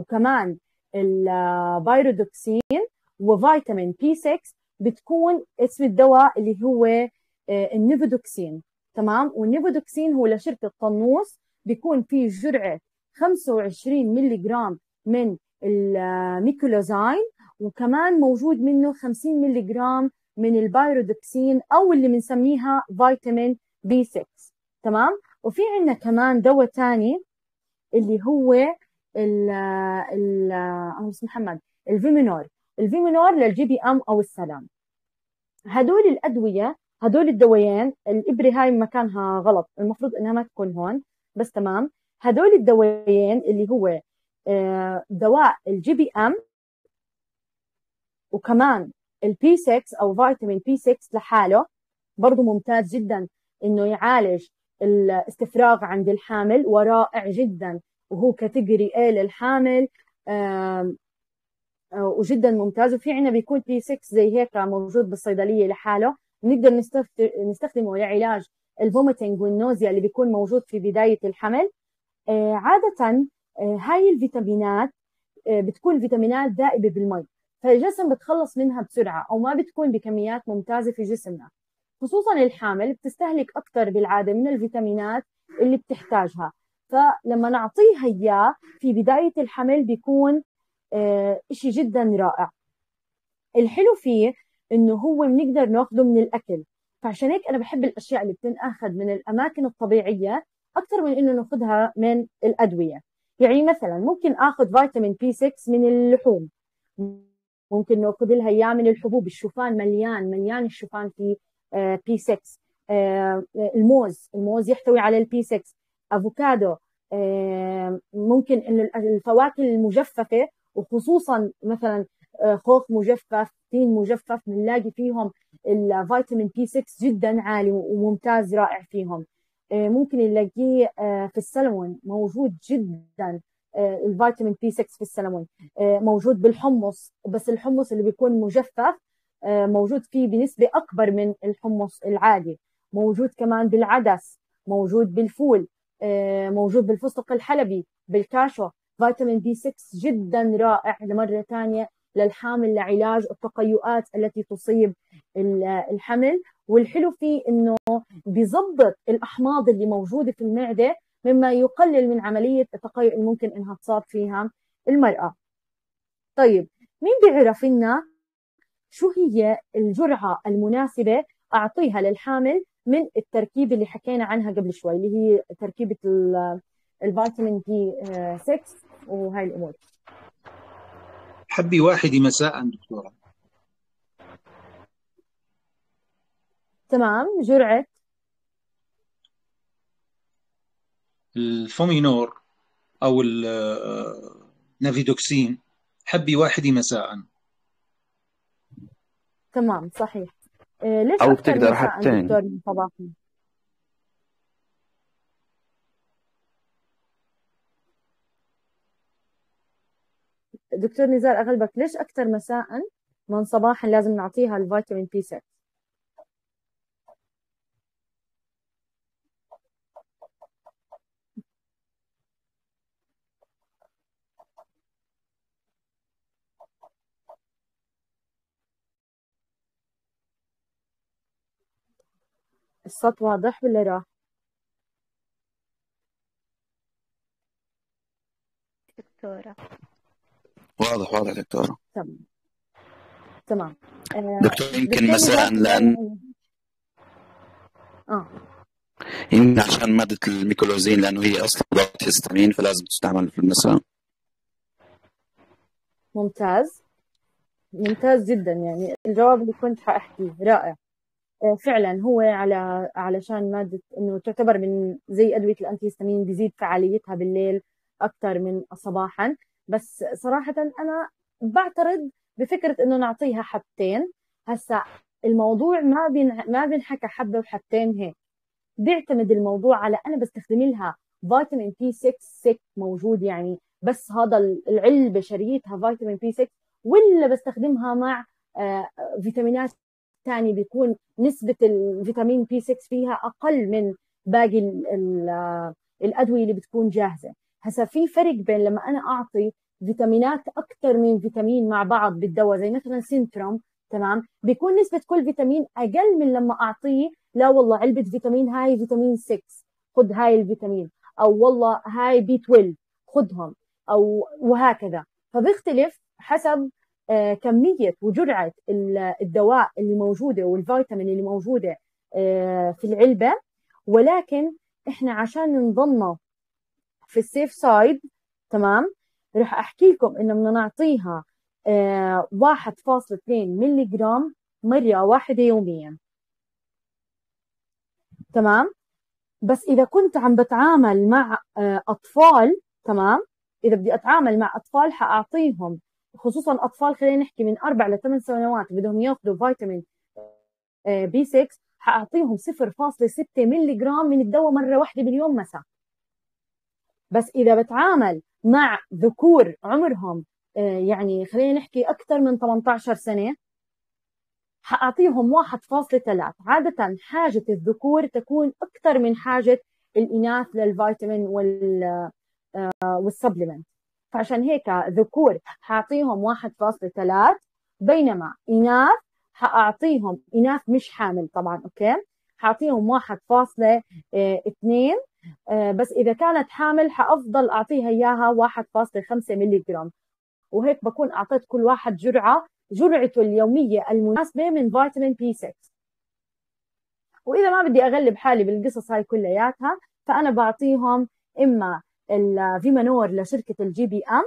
كمان ال pyridoxine وفيتامين B 6 بتكون اسم الدواء اللي هو ال Navidoxine. تمام؟ وال Navidoxine هو لشركة طنوس بيكون فيه جرعة 25 ملي جرام من ال meclizine وكمان موجود منه 50 ملي جرام من البايرودوكسين أو اللي بنسميها فيتامين بي 6 تمام؟ وفي عندنا كمان دواء ثاني اللي هو ال ال محمد الفيمينور. الفيمينور للجي بي إم أو السلام. هدول الأدوية هدول الدوايين الابره هاي مكانها غلط المفروض إنها ما تكون هون بس تمام. هدول الدوايين اللي هو دواء الجي بي إم وكمان ال B 6 أو فيتامين B 6 لحاله برضه ممتاز جدا إنه يعالج الاستفراغ عند الحامل ورائع جدا وهو category A للحامل وجدا ممتاز. وفي عندنا بيكون B 6 زي هيك موجود بالصيدلية لحاله. نقدر نستخدمه لعلاج ال vomiting وال nausea اللي بيكون موجود في بداية الحمل. عادة هاي الفيتامينات بتكون فيتامينات ذائبه بالمي. فالجسم بتخلص منها بسرعة أو ما بتكون بكميات ممتازة في جسمنا. خصوصا الحامل بتستهلك أكثر بالعادة من الفيتامينات اللي بتحتاجها. فلما نعطيها إياه في بداية الحمل بيكون آه شيء جدا رائع. الحلو فيه إنه هو بنقدر ناخذه من الأكل. فعشان هيك أنا بحب الأشياء اللي بتنأخذ من الأماكن الطبيعية أكثر من إنه ناخذها من الأدوية. يعني مثلا ممكن آخذ فيتامين B 6 من اللحوم. ممكن ناخذ لها إياه من الحبوب. الشوفان مليان مليان الشوفان في B 6 الموز. الموز يحتوي على ال B 6 أفوكادو. ممكن إن الفواكه المجففة وخصوصا مثلا خوخ مجفف تين مجفف بنلاقي فيهم الفيتامين B 6 جدا عالي وممتاز رائع فيهم. ممكن نلاقيه في السلمون. موجود جدا الفيتامين B 6 في السلمون. موجود بالحمص. بس الحمص اللي بيكون مجفف موجود فيه بنسبة أكبر من الحمص العادي. موجود كمان بالعدس موجود بالفول موجود بالفستق الحلبي بالكاشو. فيتامين B 6 جدا رائع لمرة ثانية للحامل لعلاج التقيؤات التي تصيب الحمل. والحلو فيه إنه بيظبط الأحماض اللي موجودة في المعدة مما يقلل من عملية التقيؤ اللي ممكن إنها تصاب فيها المرأة. طيب مين بيعرف لنا شو هي الجرعة المناسبة أعطيها للحامل من التركيبه اللي حكينا عنها قبل شوي اللي هي تركيبة الفيتامين بي 6 وهاي الأمور. حبي واحدة مساء دكتورة. تمام جرعة. الفومينور أو النافيدوكسين حبي واحدة مساء. تمام صحيح آه، ليش أو أكثر بتقدر حتى دكتور من صباحا؟ دكتور نزار أغلبك ليش أكثر مساء من صباحا لازم نعطيها الفيتامين بي 6 الصوت واضح ولا راح؟ دكتورة. واضح واضح دكتورة. تمام. تمام. آه، دكتور يمكن مساء لأن آه. يمكن عشان مادة الميكولوزين لأنه هي أصلا مضاد هيستامين فلازم تستعمل في المساء. ممتاز. ممتاز جدا يعني. الجواب اللي كنت حأحكيه رائع. فعلا هو على علشان مادة إنه تعتبر من زي أدوية الأنتيهستامين بيزيد فعاليتها بالليل أكثر من صباحا. بس صراحة أنا بعترض بفكرة إنه نعطيها حبتين. هسا الموضوع ما بين ما بينحكى حبة وحبتين هيك. بيعتمد الموضوع على أنا بستخدم لها فيتامين B 6 6 موجود يعني بس هذا العلبة شريتها فيتامين B 6 ولا بستخدمها مع آه، فيتامينات ثاني بيكون نسبة الفيتامين B 6 فيها أقل من باقي ال ال الأدوية اللي بتكون جاهزة. هسا في فرق بين لما أنا أعطي فيتامينات أكثر من فيتامين مع بعض بالدواء زي مثلا Centrum تمام؟ بيكون نسبة كل فيتامين أقل من لما أعطيه لا والله علبة فيتامين هاي فيتامين 6 خذ هاي الفيتامين أو والله هاي B 12 خذهم أو وهكذا. فبيختلف حسب آه، كمية وجرعة الدواء اللي موجودة والفيتامين اللي موجودة آه، في العلبة. ولكن إحنا عشان ننضمه في ال safe side تمام؟ رح أحكي لكم إنه بدنا نعطيها 1.2 ملي جرام مرة واحدة يوميا. تمام؟ بس إذا كنت عم بتعامل مع آه، أطفال تمام؟ إذا بدي أتعامل مع أطفال حأعطيهم خصوصا أطفال خلينا نحكي من أربع لثمان سنوات بدهم ياخذوا فيتامين B 6 حأعطيهم 0.6 ملي جرام من الدواء مرة واحدة باليوم مساء. بس إذا بتعامل مع ذكور عمرهم آه، يعني خلينا نحكي أكثر من 18 سنة حأعطيهم 1.3 عادة حاجة الذكور تكون أكثر من حاجة الإناث للفيتامين وال آه، وال supplement. فعشان هيك ذكور حاعطيهم 1.3 بينما إناث حأعطيهم إناث مش حامل طبعا أوكي؟ حأعطيهم 1.2 آه، بس إذا كانت حامل حأفضل أعطيها إياها 1.5 ملي جرام وهيك بكون أعطيت كل واحد جرعة جرعته اليومية المناسبة من فيتامين بي 6 وإذا ما بدي أغلب حالي بالقصص هاي كلياتها فأنا بعطيهم إما الفيمانور لشركة الجي بي ام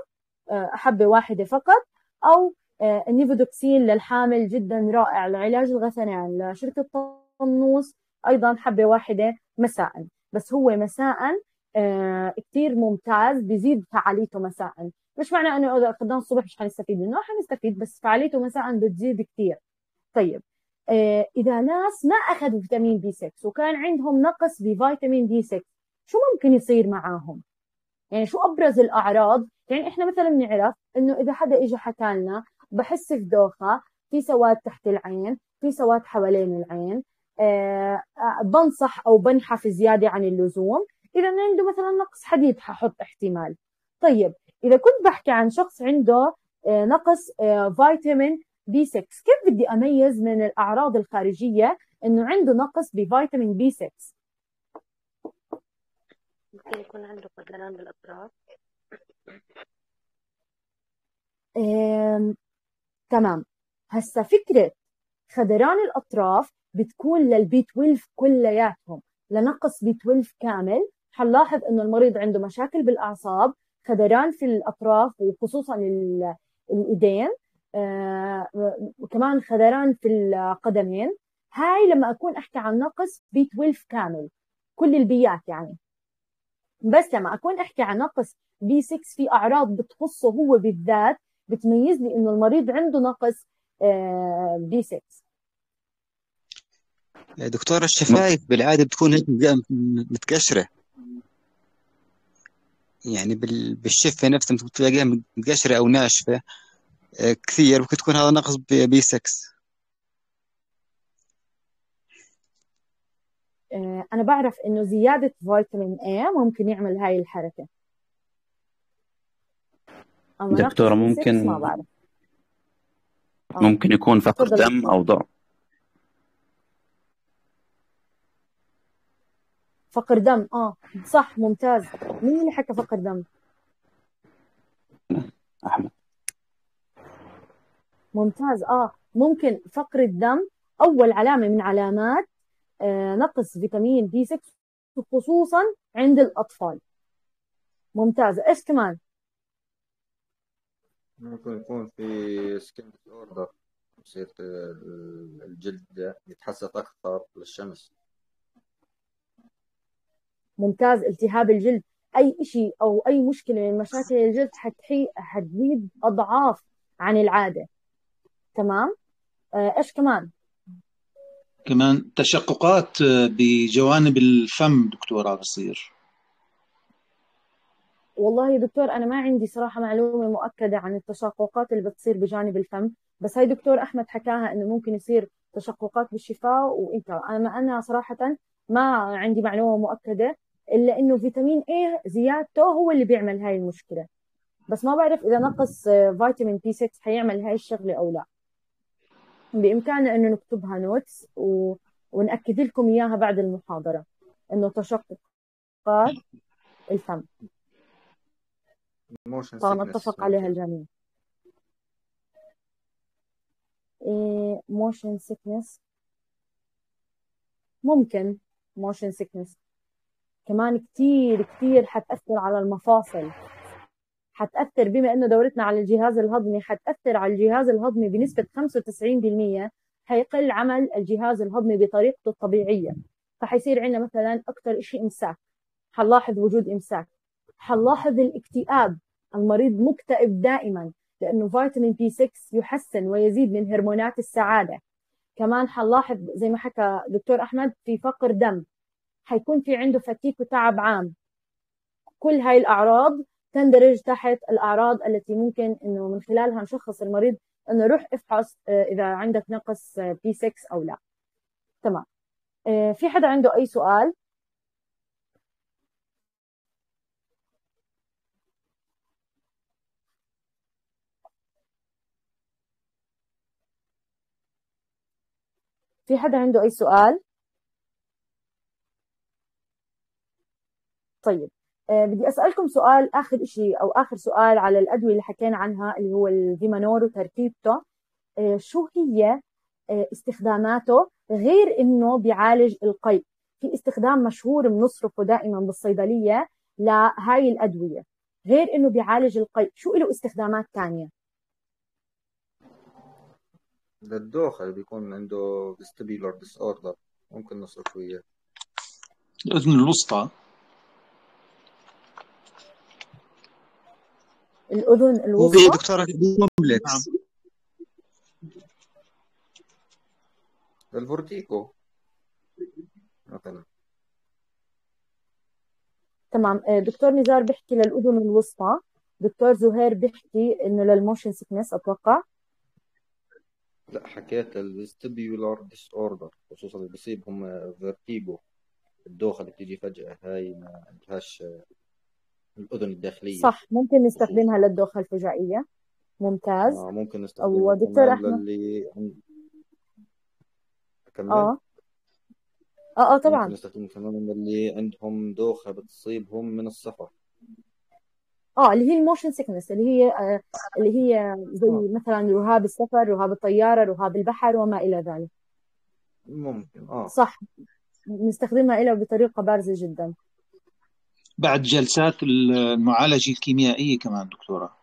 آه، حبه واحدة فقط أو آه، النيفودوكسين للحامل جدا رائع لعلاج الغثيان لشركة طنوس أيضا حبة واحدة مساء بس هو مساء آه، كثير ممتاز بيزيد فعاليته مساء مش معنى إنه إذا أخذناه الصبح مش حنستفيد منه حنستفيد بس فعاليته مساء بتزيد كثير طيب إذا ناس ما أخذوا فيتامين بي 6 وكان عندهم نقص بفيتامين بي 6 شو ممكن يصير معاهم؟ يعني شو أبرز الأعراض؟ يعني إحنا مثلا بنعرف إنه إذا حدا اجى حكى لنا بحس في دوخه في سواد تحت العين في سواد حوالين العين آه, آه، بنصح أو بنحف زيادة عن اللزوم. إذا عنده مثلا نقص حديد ححط احتمال. طيب إذا كنت بحكي عن شخص عنده آه نقص آه فيتامين بي 6 كيف بدي أميز من الأعراض الخارجية إنه عنده نقص بفيتامين بي 6 ممكن يكون عنده خذلان بالأطراف تمام. هسا فكرة خدران الأطراف بتكون للبي 12 كلياتهم. لنقص بي 12 كامل. حنلاحظ إنه المريض عنده مشاكل بالأعصاب. خدران في الأطراف وخصوصا الإيدين. وكمان خدران في القدمين. هاي لما أكون أحكي عن نقص بي 12 كامل. كل البيات يعني. بس لما أكون أحكي عن نقص بي 6 في أعراض بتخصه هو بالذات بتميز لي إنه المريض عنده نقص بي آه، 6 دكتور الشفايف بالعادة بتكون هيك متقشرة يعني بالشفة نفسها بتلاقيها متقشرة أو ناشفة آه، كثير ممكن تكون هذا نقص بي 6 آه، أنا بعرف إنه زيادة فيتامين A ممكن يعمل هاي الحركة. أما دكتورة ممكن ما بعرف. آه. ممكن يكون فقر دم أو ضعف فقر دم. آه صح ممتاز. مين اللي حكى فقر دم؟ أحمد. ممتاز. آه ممكن فقر الدم أول علامة من علامات نقص فيتامين بي 6 خصوصا عند الأطفال. ممتاز. إيش كمان؟ ممكن يكون في skin disorder يصير الجلد يتحسس أكثر للشمس. ممتاز. التهاب الجلد. أي شيء أو أي مشكلة من مشاكل الجلد حتحي حتزيد أضعاف عن العادة. تمام؟ آه، إيش كمان؟ كمان تشققات بجوانب الفم دكتورة بصير. والله يا دكتور أنا ما عندي صراحة معلومة مؤكدة عن التشققات اللي بتصير بجانب الفم بس هاي دكتور أحمد حكاها إنه ممكن يصير تشققات بالشفاه وإنت أنا أنا صراحة ما عندي معلومة مؤكدة إلا إنه فيتامين اي زيادته هو اللي بيعمل هاي المشكلة. بس ما بعرف إذا نقص فيتامين بي 6 حيعمل هاي الشغلة أو لا. بإمكاننا انه نكتبها notes و... ونأكد لكم إياها بعد المحاضرة إنه تشققات الفم. فنتفق عليها الجميع. motion sickness ممكن motion sickness كمان كتير كتير حتأثر على المفاصل. حتأثر بما إنه دورتنا على الجهاز الهضمي حتأثر على الجهاز الهضمي بنسبة 95% حيقل عمل الجهاز الهضمي بطريقته الطبيعية. فحيصير عندنا مثلا أكثر شيء إمساك. حنلاحظ وجود إمساك. حنلاحظ الاكتئاب. المريض مكتئب دائما لأنه فيتامين بي 6 يحسن ويزيد من هرمونات السعادة. كمان حنلاحظ زي ما حكى دكتور أحمد في فقر دم. حيكون في عنده فتيك وتعب عام. كل هاي الأعراض تندرج تحت الأعراض التي ممكن إنه من خلالها نشخص المريض إنه روح افحص آه، إذا عندك نقص بي 6 أو لا. تمام. آه، في حدا عنده أي سؤال؟ في حدا عنده أي سؤال؟ طيب. آه بدي أسألكم سؤال آخر شيء أو آخر سؤال على الأدوية اللي حكينا عنها اللي هو الفيمانور وتركيبته آه شو هي آه استخداماته غير إنه بيعالج القيء في استخدام مشهور بنصرفه دائما بالصيدلية لهاي الأدوية غير إنه بيعالج القيء شو له استخدامات ثانية للدوخة اللي بيكون عنده vestibular disorder ممكن نصرف وياه الأذن الوسطى. الأذن الوسطى؟ دكتورة complex ال vertigo. مثلا. تمام. آه، دكتور نزار بيحكي للأذن الوسطى. دكتور زهير بيحكي إنه لل motion sickness أتوقع. لا حكيت ال vestibular disorder خصوصا اللي بيصيبهم vertigo الدوخة اللي بتيجي فجأة هاي ما عندهاش الأذن الداخلية. صح ممكن نستخدمها للدوخه الفجائيه ممتاز. آه ممكن نستخدمها أو دكتور أحمد. للي اكمل آه. آه آه طبعا. ممكن نستخدمها كمان اللي عندهم دوخة بتصيبهم من السفر. آه اللي هي ال motion sickness اللي هي آه اللي هي زي آه. مثلا رهاب السفر رهاب الطيارة رهاب البحر وما إلى ذلك. ممكن آه. صح. نستخدمها له بطريقة بارزة جدا. بعد جلسات المعالجة الكيميائية كمان دكتورة.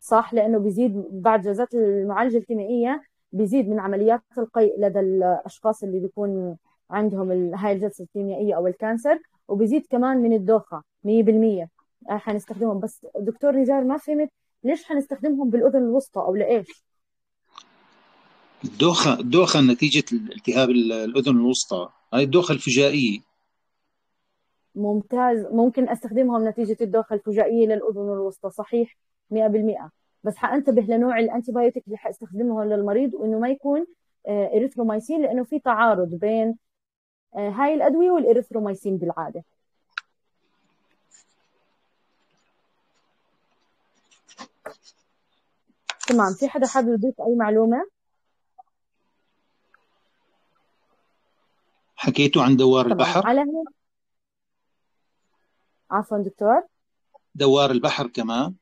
صح لأنه بيزيد بعد جلسات المعالجة الكيميائية بيزيد من عمليات القيء لدى الأشخاص اللي بيكون عندهم هاي الجلسة الكيميائية أو ال cancer وبيزيد كمان من الدوخة 100% آه، حنستخدمهم. بس دكتور نزار ما فهمت ليش حنستخدمهم بالأذن الوسطى أو لإيش؟ الدوخة الدوخة نتيجة التهاب الأذن الوسطى. هاي الدوخة الفجائية. ممتاز. ممكن أستخدمهم نتيجة الدوخة الفجائية للأذن الوسطى. صحيح 100% بس حأنتبه لنوع ال antibiotic اللي حأستخدمه للمريض وإنه ما يكون اريثرومايسين لأنه في تعارض بين آه، هاي الأدوية والاريثرومايسين بالعادة. تمام. في حدا حابب يضيف أي معلومة؟ حكيتوا عن دوار البحر؟ على هيك عفوا دكتور. دوار البحر كمان.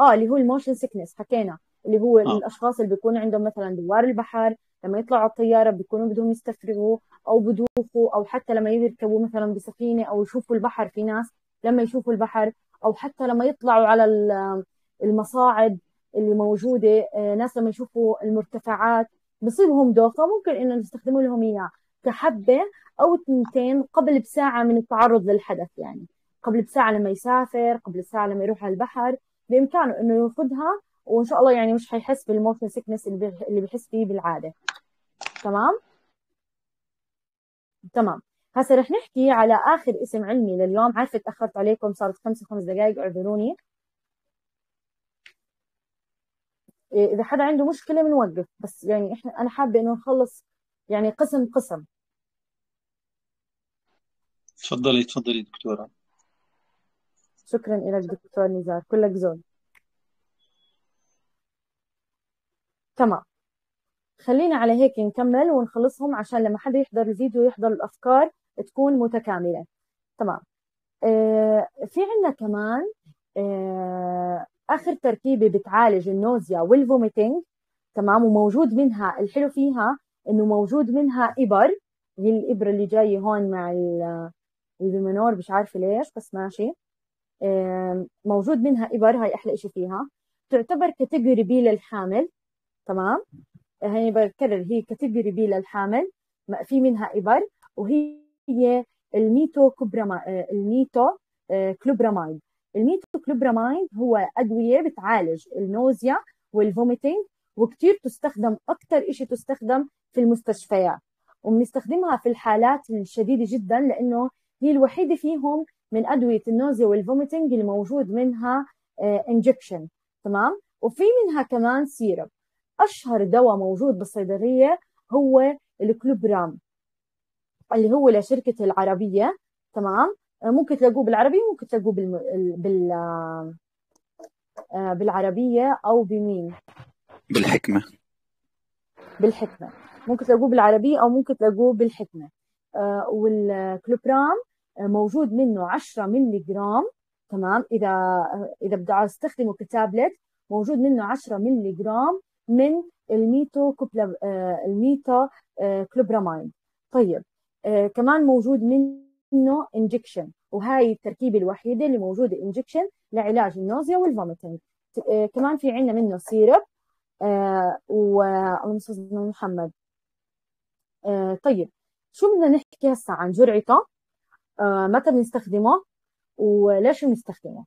آه اللي هو ال motion sickness حكينا. اللي هو آه. الأشخاص اللي بيكون عندهم مثلا دوار البحر لما يطلعوا الطيارة بيكونوا بدهم يستفرغوا أو بدوخوا أو حتى لما يركبوا مثلا بسفينة أو يشوفوا البحر. في ناس لما يشوفوا البحر أو حتى لما يطلعوا على المصاعد اللي موجودة آه، ناس لما يشوفوا المرتفعات بصيبهم دوخة ممكن انه نستخدموا لهم اياه كحبه أو اثنتين قبل بساعة من التعرض للحدث يعني. قبل بساعة لما يسافر قبل بساعة لما يروح على البحر. بإمكانه إنه ياخذها وإن شاء الله يعني مش حيحس بال motion sickness اللي بيحس فيه بالعادة. تمام؟ تمام. هسه رح نحكي على آخر اسم علمي لليوم. عارفه تاخرت عليكم صارت خمس خمس دقائق اعذروني. إيه، إذا حدا عنده مشكلة بنوقف. بس يعني إحنا أنا حابة إنه نخلص يعني قسم قسم. تفضلي تفضلي دكتورة. شكرا لك دكتور نزار. كلك زول. تمام. خلينا على هيك نكمل ونخلصهم عشان لما حدا يحضر الفيديو يحضر الأفكار تكون متكاملة. تمام. آه في عندنا كمان آه آخر تركيبة بتعالج النوزيا والفوميتنج تمام وموجود منها الحلو فيها إنه موجود منها إبر. هي الإبرة اللي جاية هون مع البيمنور مش عارفة ليش بس ماشي. آه موجود منها إبر هاي أحلى إشي فيها. تعتبر category B للحامل. تمام؟ هي بكرر هي category B للحامل. في منها إبر وهي ال metoclopra ال metoclopramide. ال metoclopramide هو أدوية بتعالج ال nausea وال vomiting وكتير تستخدم أكثر شيء تستخدم في المستشفيات. وبنستخدمها في الحالات الشديدة جدا لأنه هي الوحيدة فيهم من أدوية ال nausea وال vomiting اللي موجود منها injection آه، تمام؟ وفي منها كمان syrup أشهر دواء موجود بالصيدلية هو الكلوبرام اللي هو لشركة العربية. تمام؟ ممكن تلاقوه بالعربي ممكن تلاقوه بال... آه، بالعربية أو بمين؟ بالحكمة. بالحكمة. ممكن تلاقوه بالعربيه أو ممكن تلاقوه بالحكمة. آه، والكلوبرام موجود منه 10 ملي جرام تمام؟ إذا إذا بدي أستخدمه كتابلت موجود منه 10 ملي جرام من ال metoclopra آه، ال meta آه، clopramide طيب آه، كمان موجود منه injection وهاي التركيبة الوحيدة اللي موجودة injection لعلاج ال nausea وال vomiting كمان في عندنا منه سيرب اللهم صل على محمد. طيب شو بدنا نحكي هسه عن جرعته متى بنستخدمه وليش بنستخدمه؟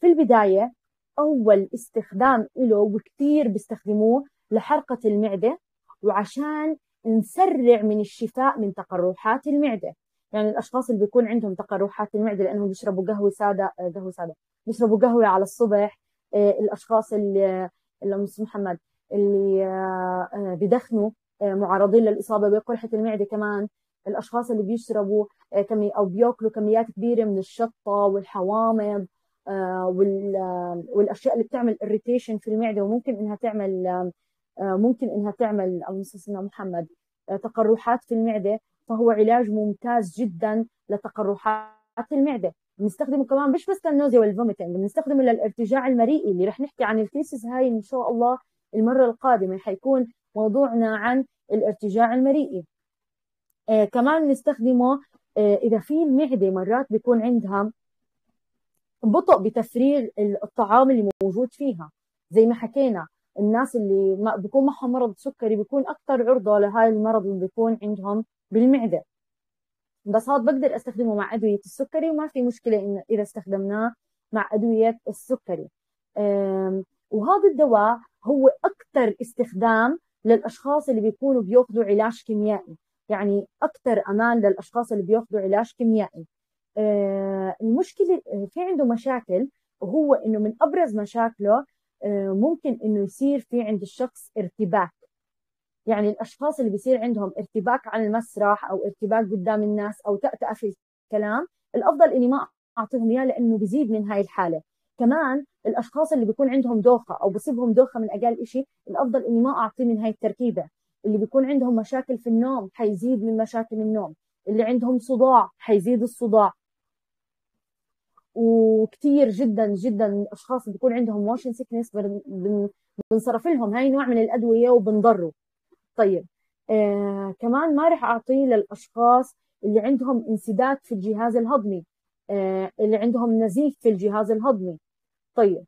في البداية أول استخدام له وكثير بيستخدموه لحرقة المعدة وعشان نسرع من الشفاء من تقرحات المعدة. يعني الأشخاص اللي بيكون عندهم تقرحات المعدة لأنهم بيشربوا قهوة سادة آه، قهوة سادة بيشربوا قهوة على الصبح آه، الأشخاص اللي اللي محمد. اللي آه، بدخنوا معرضين للإصابة بقرحة المعدة كمان. الأشخاص اللي بيشربوا كمي أو بيأكلوا كميات كبيرة من الشطة والحوامض آه، والأشياء اللي بتعمل اريتيشن في المعدة وممكن إنها تعمل آه، ممكن إنها تعمل اللهم صل محمد آه، تقرحات في المعدة. فهو علاج ممتاز جدا لتقرحات المعدة. بنستخدمه كمان مش بس لل nausea وال vomiting بنستخدمه للارتجاع المريئي اللي رح نحكي عن ال cases هاي إن شاء الله. المرة القادمة حيكون موضوعنا عن الارتجاع المريئي. آه كمان بنستخدمه آه إذا في المعده مرات بيكون عندها بطء بتفريغ الطعام اللي موجود فيها. زي ما حكينا الناس اللي ما بيكون معهم مرض سكري بيكون أكثر عرضة لهاي المرض اللي بيكون عندهم بالمعدة. بس هذا بقدر أستخدمه مع أدوية السكري وما في مشكلة إن إذا استخدمناه مع أدوية السكري. وهذا الدواء هو أكثر استخدام للأشخاص اللي بيكونوا بيأخذوا علاج كيميائي. يعني أكثر أمان للأشخاص اللي بيأخذوا علاج كيميائي. آه، المشكلة في عنده مشاكل وهو إنه من أبرز مشاكله آه، ممكن إنه يصير في عند الشخص ارتباك. يعني الأشخاص اللي بيصير عندهم ارتباك على المسرح أو ارتباك قدام الناس أو تأتأة في الكلام الأفضل إني ما أعطيهم إياه لأنه بيزيد من هاي الحالة. كمان الأشخاص اللي بيكون عندهم دوخة أو بصيبهم دوخة من أقل شيء الأفضل إني ما أعطيه من هاي التركيبة. اللي بيكون عندهم مشاكل في النوم حيزيد من مشاكل النوم. اللي عندهم صداع حيزيد الصداع. وكثير جدا جدا اللي بيكون عندهم motion sickness بنصرف لهم هاي نوع من الأدوية وبنضروا طيب آه كمان ما راح أعطيه للأشخاص اللي عندهم انسداد في الجهاز الهضمي. آه اللي عندهم نزيف في الجهاز الهضمي. طيب.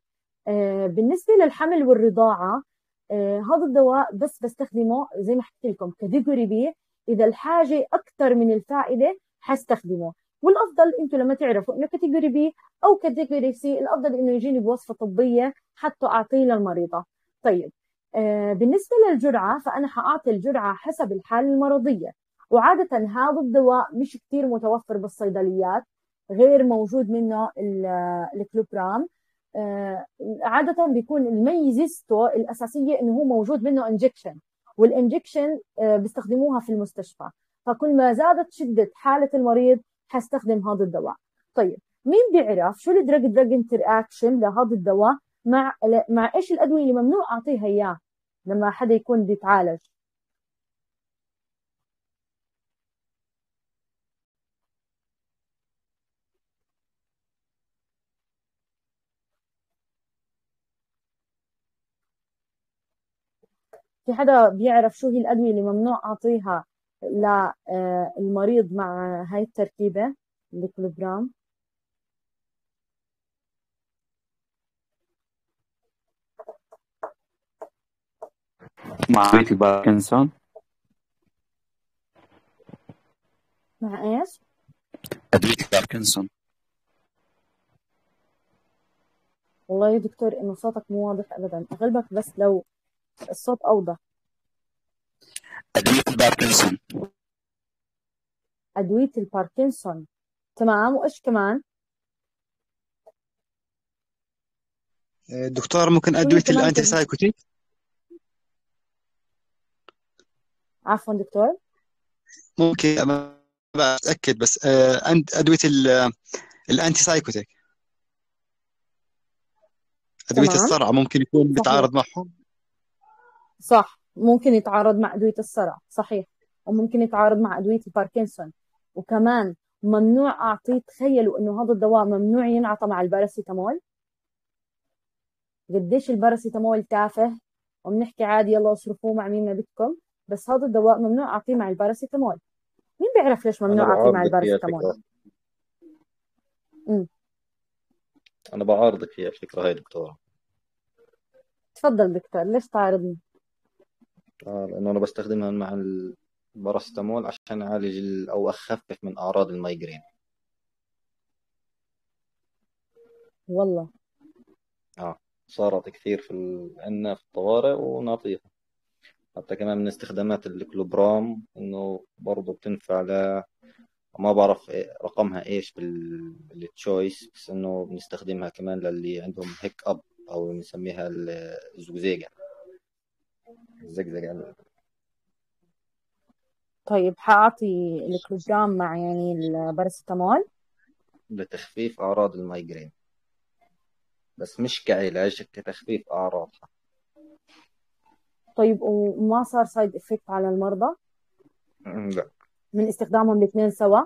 آه بالنسبة للحمل والرضاعة آه هذا الدواء بس بستخدمه زي ما حكيت لكم category B إذا الحاجة أكثر من الفائدة حستخدمه. والأفضل أنتم لما تعرفوا إنه category B أو category C الأفضل إنه يجيني بوصفة طبية حتى أعطيه للمريضة. طيب آه بالنسبة للجرعة فأنا حأعطي الجرعة حسب الحالة المرضية. وعادة هذا الدواء مش كثير متوفر بالصيدليات غير موجود منه الكلوبرام. آه عادة بيكون الميزته الأساسية إنه هو موجود منه injection وال injection آه بيستخدموها في المستشفى. فكل ما زادت شدة حالة المريض حستخدم هذا الدواء. طيب مين بيعرف شو ال drug drug interaction لهذا الدواء؟ مع مع إيش الأدوية اللي ممنوع أعطيها إياه لما حدا يكون بيتعالج؟ في حدا بيعرف شو هي الأدوية اللي ممنوع أعطيها للمريض مع هاي التركيبة الكلوبرام مع الباركنسون مع إيش؟ أدوية الباركنسون والله يا دكتور إنه صوتك مو واضح ابدا. أغلبك بس لو الصوت أوضح. أدوية الباركنسون. أدوية الباركنسون. تمام وإيش كمان؟ دكتور ممكن أدوية ال anti؟ psychotic عفوا دكتور. ممكن ما بتأكد بس آه، أدوية ال- ال antipsychotic أدوية الصرع ممكن يكون بتعارض معهم. صح. ممكن يتعارض مع أدوية الصرع صحيح. وممكن يتعارض مع أدوية الباركنسون. وكمان ممنوع أعطيه تخيلوا إنه هذا الدواء ممنوع ينعطى مع الباراسيتامول؟ قديش الباراسيتامول تافه؟ وبنحكي عادي يلا اصرفوه مع مين ما بدكم. بس هذا الدواء ممنوع أعطيه مع الباراسيتامول. مين بيعرف ليش ممنوع أعطيه مع الباراسيتامول؟ أنا بعارضك فيها الفكرة هاي دكتورة. تفضل دكتور ليش تعارضني؟ آه لأنه أنا بستخدمها مع الباراسيتامول عشان أعالج ال- أو أخفف من أعراض ال migraine. والله. آه صارت كثير في ال... عنا في الطوارئ ونعطيها حتى كمان من استخدامات الكلوبرام إنه برضه بتنفع ل ما بعرف إيه رقمها إيش بال... بال choice بس إنه بنستخدمها كمان للي عندهم hiccup أو بنسميها ال- الزقزيقة الزقزقة طيب حأعطي الكلوبرام مع يعني الباراسيتامول. لتخفيف أعراض ال migraine. بس مش كعلاج كتخفيف أعراضها. طيب وما صار side effect على المرضى؟ لا. من استخدامهم الاثنين سوا؟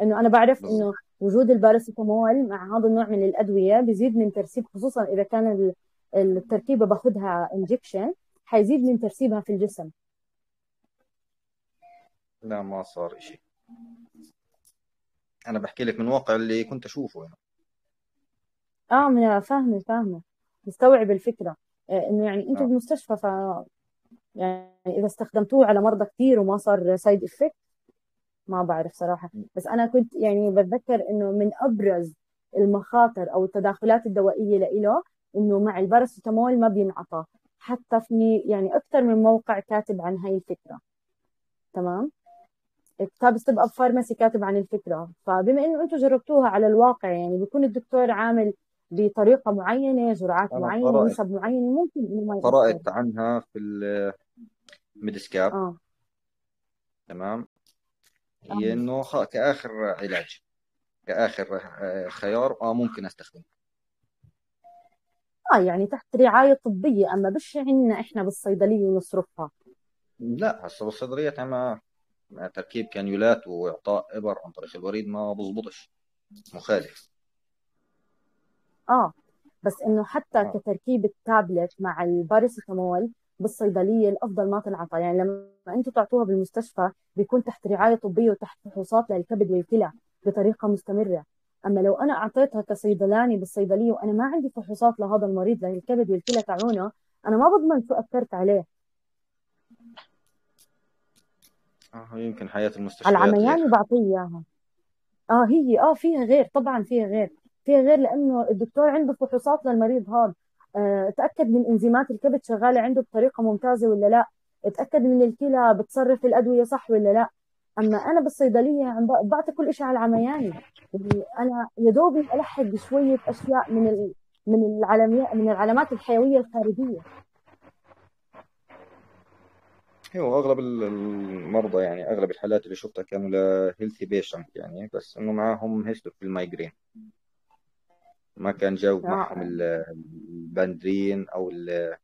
إنه أنا بعرف إنه وجود الباراسيتامول مع هذا النوع من الأدوية بيزيد من ترسيب خصوصا إذا كان ال- التركيبة باخذها injection حيزيد من ترسيبها في الجسم. لا ما صار إشي. أنا بحكي لك من واقع اللي كنت أشوفه يعني. آه من فاهمة فاهمة. مستوعب الفكرة. آه، إنه يعني أنتم آه. بمستشفى ف يعني إذا استخدمتوه على مرضى كثير وما صار side effect ما بعرف صراحة. بس أنا كنت يعني بتذكر إنه من أبرز المخاطر أو التداخلات الدوائية لإله إنه مع الباراسيتامول ما بينعطى. حتى في يعني أكثر من موقع كاتب عن هاي الفكرة. تمام؟ كتاب Step Up Pharmacy كاتب عن الفكرة. فبما إنه أنتم جربتوها على الواقع يعني بيكون الدكتور عامل بطريقة معينة جرعات قرأت نسب معينة ممكن إنه ما قرأت عنها في الميدسكاب آه. تمام؟ هي إنه كآخر علاج. كآخر آه، خيار آه ممكن أستخدمه آه يعني تحت رعاية طبية أما بش عنا إحنا بالصيدلية ونصرفها. لا هسه بالصيدليات عم تركيب كانيولات وإعطاء إبر عن طريق الوريد ما بزبطش. مخالف. آه بس إنه حتى آه. كتركيب التابلت مع الباراسيتامول بالصيدلية الأفضل ما تنعطى. يعني لما أنتم تعطوها بالمستشفى بيكون تحت رعاية طبية وتحت فحوصات للكبد والكلى بطريقة مستمرة. أما لو أنا أعطيتها كصيدلاني بالصيدلية وأنا ما عندي فحوصات لهذا المريض للكبد والكلى تاعونه أنا ما بضمن شو أثرت عليه. آه يمكن المستشفيات العمياني غير. بعطيه إياها. آه هي آه فيها غير طبعا فيها غير. فيها غير لأنه الدكتور عنده فحوصات للمريض هذا. آه تأكد من إنزيمات الكبد شغالة عنده بطريقة ممتازة ولا لا؟ اتاكد من الكلى بتصرف الأدوية صح ولا لا؟ أما أنا بالصيدلية عم ب- بعطي كل شيء على العمياني يعني أنا يا دوبي ألحق شوية أشياء من ال... من العلامات من العلامات الحيوية الخارجية. هو أغلب المرضى يعني أغلب الحالات اللي شفتها كانوا ل healthy patient يعني بس إنه معاهم history في ال migraine ما كان جاوب معهم آه. ال- الباندرين أو ال-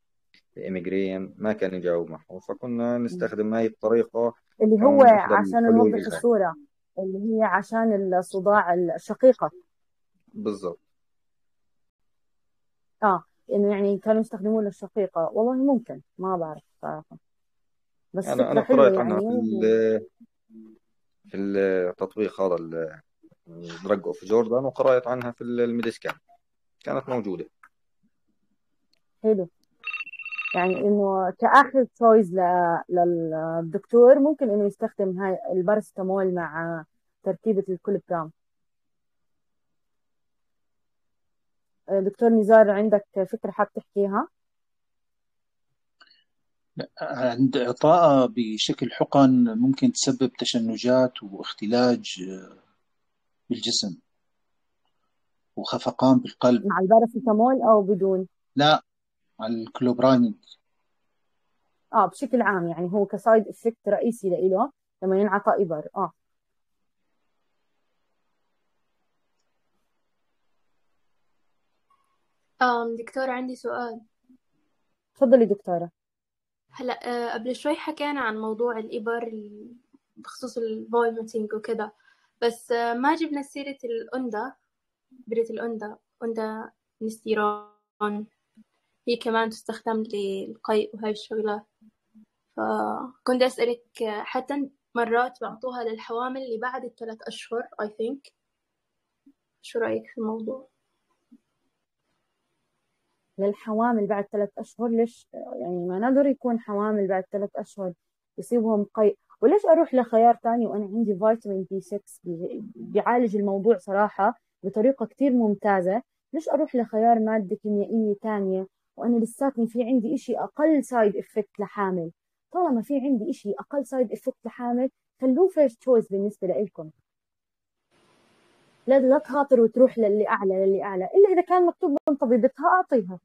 الإيميجرين ما كان يجاوب معهم فكنا نستخدم هاي الطريقة اللي هو عشان نوضح الصورة اللي هي عشان الصداع الشقيقة. بالضبط. آه إنه يعني كانوا يستخدموه للشقيقة. والله ممكن ما بعرف صراحة. بس أنا حلوة قرأت عنها يعني. في في التطبيق هذا الدرج اوف جوردان وقرأت عنها في ال Medscape. كانت موجودة. حلو. يعني إنه كآخر choice للدكتور ممكن إنه يستخدم هاي الباراسيتامول مع تركيبة الكولبرام آه، دكتور نزار عندك فكرة حاب تحكيها؟ عند إعطائها بشكل حقن ممكن تسبب تشنجات واختلاج بالجسم وخفقان بالقلب مع الباراسيتامول أو بدون؟ لا على الكلوبراميد آه بشكل عام يعني هو ك side effect رئيسي لإله لما ينعطى إبر. آه. آم دكتورة عندي سؤال. تفضلي دكتورة. هلا آه، قبل شوي حكينا عن موضوع الإبر ال- بخصوص الفويمتنج وكده بس آه، ما جبنا سيرة الأندا إبرة الأندا أندا نستيرون. هي كمان تستخدم للقيء وهاي الشغلات. فكنت أسألك حتى مرات بعطوها للحوامل اللي بعد الثلاث أشهر I think. شو رأيك في الموضوع؟ للحوامل بعد ثلاث أشهر؟ ليش؟ يعني ما نقدر يكون حوامل بعد ثلاث أشهر يصيبهم قيء. وليش أروح لخيار تاني وأنا عندي فيتامين بي 6 بي- بيعالج الموضوع صراحة بطريقة كتير ممتازة. ليش أروح لخيار مادة كيميائية تانية وأنا لساتني في عندي إشي أقل side effect لحامل. طالما في عندي إشي أقل side effect لحامل خلوه first choice بالنسبة لإلكم. لا لا تخاطر وتروح للي أعلى للي أعلى. إلا إذا كان مكتوب من طبيبتها أعطيها.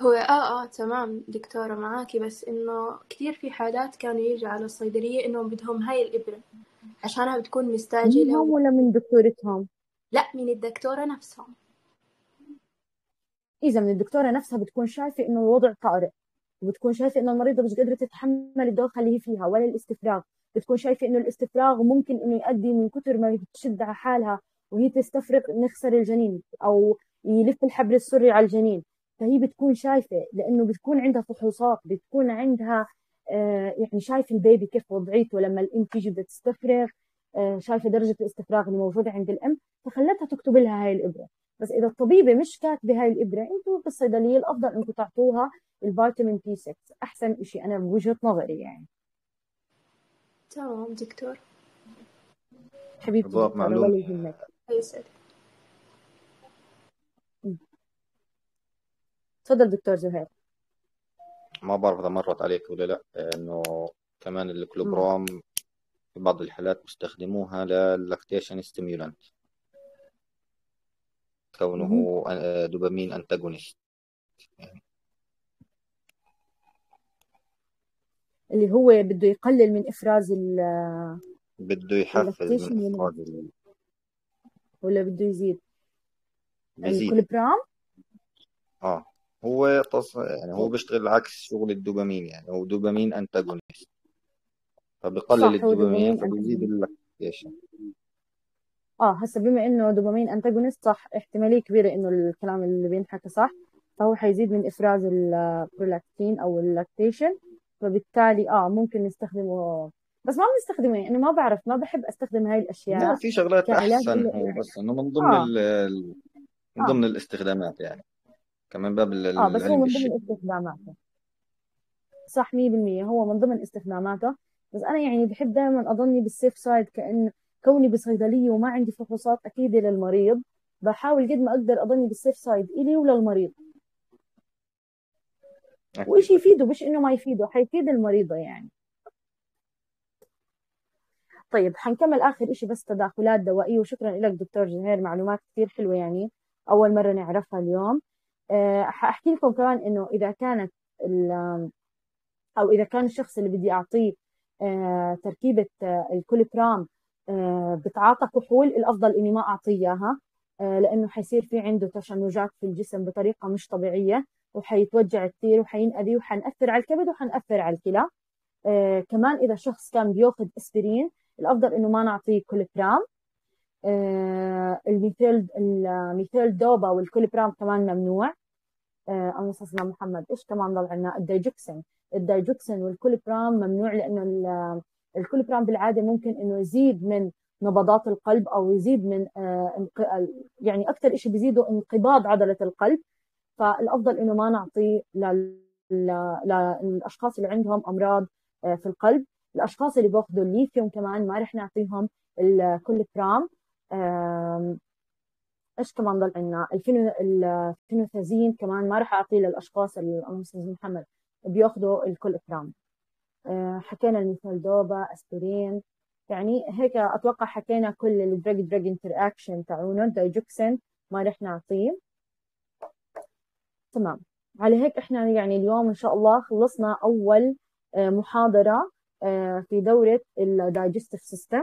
هو آه آه تمام دكتورة معاكي بس إنه كثير في حالات كانوا يجوا على الصيدلية إنهم بدهم هاي الإبرة. عشانها بتكون مستعجلة منهم و... ولا من دكتورتهم. لا من الدكتورة نفسها إذا من الدكتورة نفسها بتكون شايفة إنه الوضع طارئ وبتكون شايفة إنه المريضة مش قادرة تتحمل الدوخة اللي هي فيها ولا الاستفراغ. بتكون شايفة إنه الاستفراغ ممكن إنه يؤدي من كتر ما تشد على حالها وهي تستفرغ نخسر الجنين أو يلف الحبل السري على الجنين. فهي بتكون شايفة لأنه بتكون عندها فحوصات بتكون عندها آه يعني شايفة البيبي كيف وضعيته لما الأم تيجي بدها تستفرغ آه شايفة درجة الاستفراغ اللي موجودة عند الأم فخلتها تكتب لها هاي الإبرة. بس إذا الطبيبة مش كاتبة هاي الإبرة أنتوا بالصيدلية الأفضل أنكم تعطوها الفيتامين بي 6 أحسن إشي أنا بوجهة نظري يعني. تمام دكتور. حبيبتي ولا يهمك تفضل دكتور زهير. ما بعرف إذا مرت عليك ولا لا إنه كمان الكلوبرام في بعض الحالات بيستخدموها لل lactation stimulant كونه dopamine antagonist. يعني اللي هو بده يقلل من إفراز ال بده يحفز من ولا إفراز ولا بده يزيد؟ بيزيد. الكولبرام آه. هو تص... يعني هو بيشتغل عكس شغل الدوبامين يعني هو dopamine antagonist. فبقلل صح الدوبامين دوبامين فبيزيد ال lactation. آه هسه بما إنه dopamine antagonist صح احتمالية كبيرة إنه الكلام اللي بينحكى صح فهو حيزيد من إفراز البرولاكتين أو ال lactation فبالتالي آه ممكن نستخدمه. بس ما بنستخدمه يعني ما بعرف ما بحب أستخدم هاي لا الاشياء في شغلات أحسن هو يعني بس إنه من ضمن آه. ال... من آه. ضمن الاستخدامات يعني. كمان باب ال- آه بس هو من ضمن استخداماته. صح 100% هو من ضمن استخداماته. بس أنا يعني بحب دائما أضلني بال safe side كأن كوني بصيدلية وما عندي فحوصات أكيدة للمريض. بحاول قد ما أقدر أضلني بال safe side إلي وللمريض وإشي أكيد. يفيده؟ مش إنه ما يفيده حيفيد المريضة يعني. طيب حنكمل آخر إشي بس تداخلات دوائية. وشكرا لك دكتور زهير معلومات كثير حلوة يعني. أول مرة نعرفها اليوم. أه حأحكي لكم كمان إنه إذا كانت أو إذا كان الشخص اللي بدي أعطيه أه تركيبة أه الكوليبرام أه بتعاطى كحول. الأفضل إني ما أعطيه إياها أه لأنه حيصير في عنده تشنجات في الجسم بطريقة مش طبيعية وحيتوجع كثير وحينأذي وحنأثر على الكبد وحنأثر على الكلى. آه كمان إذا شخص كان بيأخذ أسبرين الأفضل إنه ما نعطيه كوليبرام. آه ال methyl ال methyldopa والكوليبرام كمان ممنوع. آه اللهم صل على محمد. إيش كمان ضل عندنا ال digoxin. ال digoxin والكوليبرام ممنوع لأنه ال- الكوليبرام بالعادة ممكن إنه يزيد من نبضات القلب أو يزيد من آه يعني أكثر شيء بيزيده انقباض عضلة القلب. فالأفضل إنه ما نعطيه للأشخاص اللي عندهم أمراض آه، في القلب. الأشخاص اللي بيأخذوا الليثيوم كمان ما رح نعطيهم الكوليبرام إيش كمان ضل عندنا ال pheno ال phenothiazine كمان ما رح أعطيه للأشخاص اللي محمد بياخذوا الكوليبرام آه، حكينا ال methyldopa أسبرين. يعني هيك أتوقع حكينا كل ال drug drug interaction تاعونه الدايجوكسين ما رح نعطيه. تمام. على هيك إحنا يعني اليوم إن شاء الله خلصنا أول آه، محاضرة آه، في دورة ال digestive system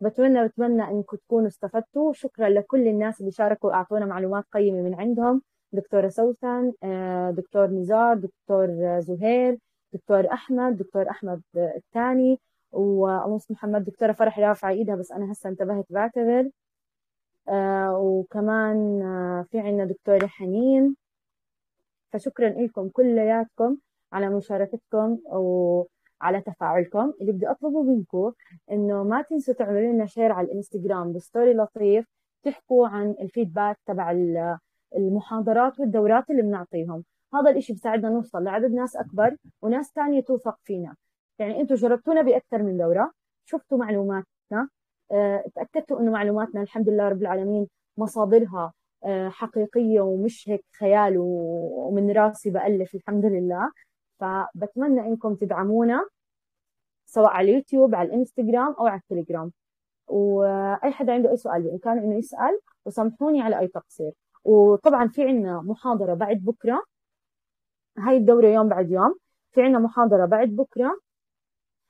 بتمنى بتمنى انكم تكونوا استفدتوا. شكرا لكل الناس اللي شاركوا وأعطونا معلومات قيمة من عندهم. دكتورة سوسن آه، دكتور نزار دكتور زهير دكتور أحمد دكتور أحمد الثاني والله محمد دكتورة فرح رافعة إيدها بس أنا هسه انتبهت بعتذر. آه، وكمان آه، في عندنا دكتورة حنين. فشكرا لكم كلياتكم على مشاركتكم وعلى تفاعلكم. اللي بدي أطلبه منكم إنه ما تنسوا تعملوا لنا share على الإنستغرام ب story لطيف تحكوا عن الفيدباك تبع ال- المحاضرات والدورات اللي بنعطيهم. هذا الإشي بيساعدنا نوصل لعدد ناس أكبر وناس تانية توثق فينا. يعني أنتم جربتونا بأكثر من دورة شفتوا معلوماتنا آه، تأكدتوا إنه معلوماتنا الحمد لله رب العالمين مصادرها آه، حقيقية ومش هيك خيال ومن راسي بألف الحمد لله. فبتمنى إنكم تدعمونا سواء على اليوتيوب على الإنستغرام أو على التليجرام. وأي حدا عنده أي سؤال بامكانه إنه يسأل وسامحوني على أي تقصير. وطبعا في عنا محاضرة بعد بكرة هاي الدورة يوم بعد يوم. في عنا محاضرة بعد بكرة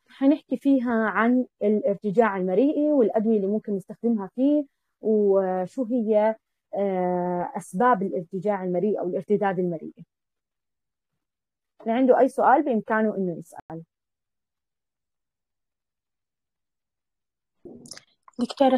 حنحكي فيها عن الارتجاع المريئي والأدوية اللي ممكن نستخدمها فيه وشو هي آه، أسباب الارتجاع المريء أو الارتداد المريئي. اللي عنده أي سؤال بإمكانه إنه يسأل. دكتورة